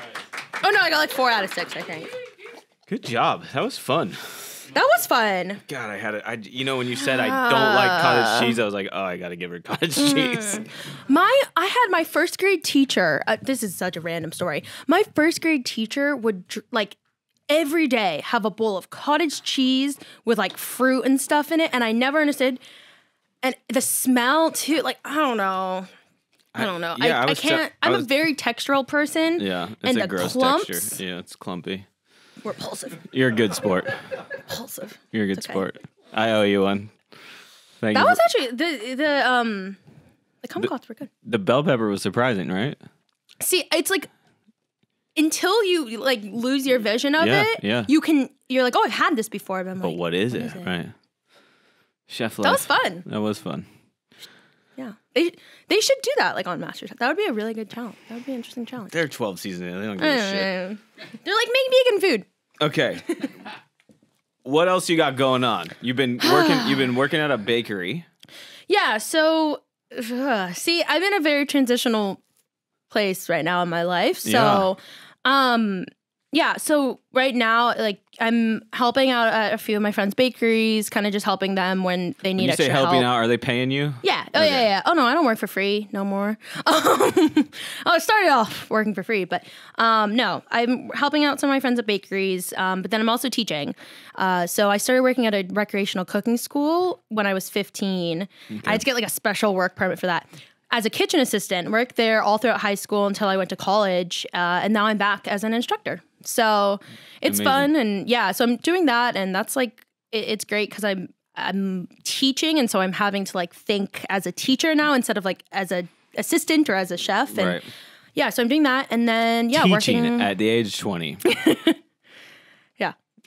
Oh no, I got like four out of six, I think. Good job. That was fun. That was fun. God, I had it. I, you know, when you said I don't like cottage cheese, I was like, oh, I gotta give her cottage cheese. My I had my first grade teacher. Uh, this is such a random story. My first grade teacher would dr- like every day have a bowl of cottage cheese with like fruit and stuff in it, and I never understood. And the smell too, like I don't know. I don't know. yeah, I I, I, can't. I I'm was- a very textural person. Yeah, it's And a the gross clumps? texture. Yeah, it's clumpy. Repulsive. You're a good sport. Repulsive. You're a good okay. sport. I owe you one. Thank That you. was actually the the um the kumquats were good. the bell pepper was surprising, right? See, it's like until you like lose your vision of Yeah, it, yeah. you can you're like, oh, I've had this before, but I'm But like, what is what it, is it? right? Chef life. that was fun. That was fun. Yeah, they they should do that like on MasterChef. That would be a really good challenge. That would be an interesting challenge. They're 12 seasons in. They don't give a shit. They're like make vegan food. Okay. what else you got going on? You've been working. You've been working at a bakery. Yeah. So, ugh, see, I'm in a very transitional place right now in my life. So, um, yeah. So right now, like I'm helping out at a few of my friends' bakeries, kind of just helping them when they need When you extra say helping help. out, are they paying you? Yeah. Oh Okay. yeah, yeah. Oh no, I don't work for free no more. *laughs* Um, oh, I started off working for free, but um, no, I'm helping out some of my friends at bakeries. Um, but then I'm also teaching. Uh, so I started working at a recreational cooking school when I was 15. I had to get like a special work permit for that. As a kitchen assistant, worked there all throughout high school until I went to college, uh, and now I'm back as an instructor. So it's Amazing. fun, and yeah, so I'm doing that, and that's like it, it's great because I'm I'm teaching, and so I'm having to like think as a teacher now instead of like as a assistant or as a chef, and Right. yeah, so I'm doing that, and then yeah, Teaching working. at the age of 20. yeah, *laughs*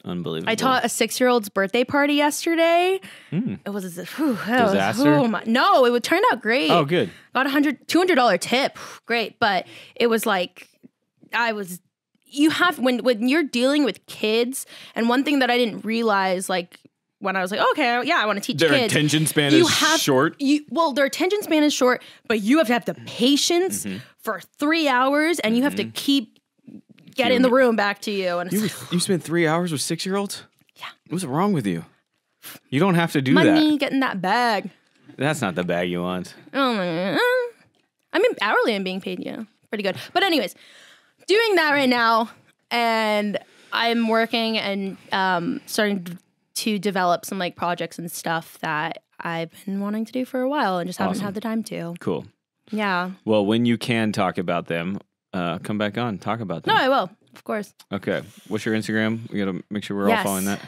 Unbelievable. I taught a six year old's birthday party yesterday. It was a whew, was- Disaster? oh my, no, it would turn out great. Oh, good. Got a hundred, two hundred dollar tip, great, but it was like I was you have when when you're dealing with kids and one thing that I didn't realize like when I was like okay yeah I want to teach Their kids attention span you is have- short. you well their attention span is short but you have to have the patience Mm-hmm. for 3 hours and you have to keep getting the room back to you and You you spent three hours with six year olds. Yeah. What's wrong with you? You don't have to do money that. Money, getting that bag That's not the bag you want. Oh my. I mean, hourly I'm being paid, yeah, pretty good. But anyways, doing that right now, and I'm working and um, starting to develop some like projects and stuff that I've been wanting to do for a while and just haven't had the time to. Cool. Yeah, Well, when you can talk about them, uh, come back on. Talk about that. no, I will, of course. Okay. What's your Instagram? We gotta make sure we're Yes. all following that.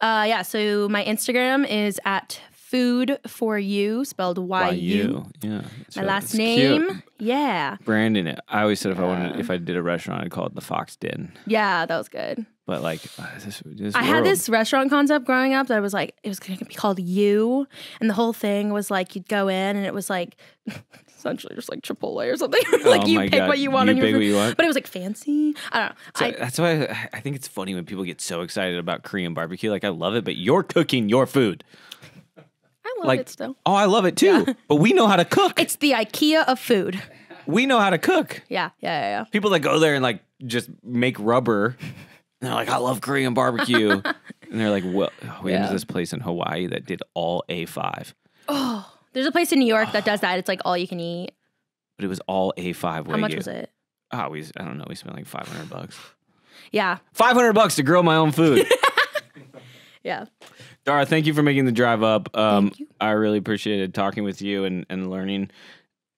Uh, yeah, so my Instagram is at food for you, spelled Y U. Yeah. My So last it's cute. name, yeah, Brandon it. I always said if I wanted if I did a restaurant, I'd call it the Fox Den. yeah, that was good. But like uh, this, this I had this restaurant concept growing up that I was like it was going to be called You, and the whole thing was like you'd go in and it was like *laughs* essentially just like Chipotle or something. *laughs* like Oh you pick God. what you want You pick food, what you want? but it was like fancy. I don't know. So I, that's why I, I think it's funny when people get so excited about Korean barbecue. Like I love it, but you're cooking your food. I love Like it still. oh, I love it too. But we know how to cook. It's the IKEA of food. we know how to cook. Yeah, yeah, yeah. yeah. People that go there and like just make rubber. And they're like, I love Korean barbecue. *laughs* and they're like, well, we went to this place in Hawaii that did all A5, There's a place in New York that does that. It's like all you can eat. but it was all A5. How much was it? Oh, we, I don't know. We spent like 500 bucks. Yeah, 500 bucks to grill my own food. *laughs* yeah. Dara, thank you for making the drive up. Um, Thank you. I really appreciated talking with you and, and learning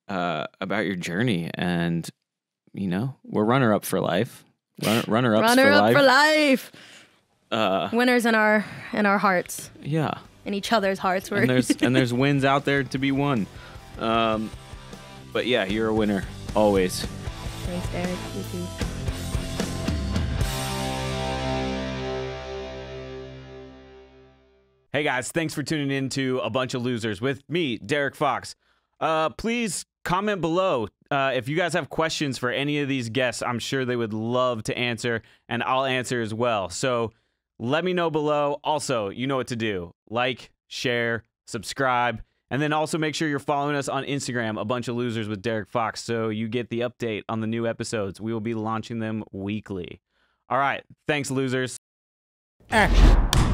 uh, about your journey. And, you know, we're runner up for life. Runner, runner ups Runner for up life. for life. Uh, Winners in our in our hearts, yeah. In each other's hearts. We're And there's *laughs* and there's wins out there to be won. Um, but yeah, you're a winner always. Thanks, Derrick. You. Hey guys, thanks for tuning in to A Bunch of Losers with me, Derrick Fox. Uh, please comment below uh, if you guys have questions for any of these guests. I'm sure they would love to answer, and I'll answer as well. So let me know below. Also, you know what to do like, share, subscribe, and then also make sure you're following us on Instagram, A Bunch of Losers with Derrick Fox, so you get the update on the new episodes. We will be launching them weekly. All right, thanks, losers. Action.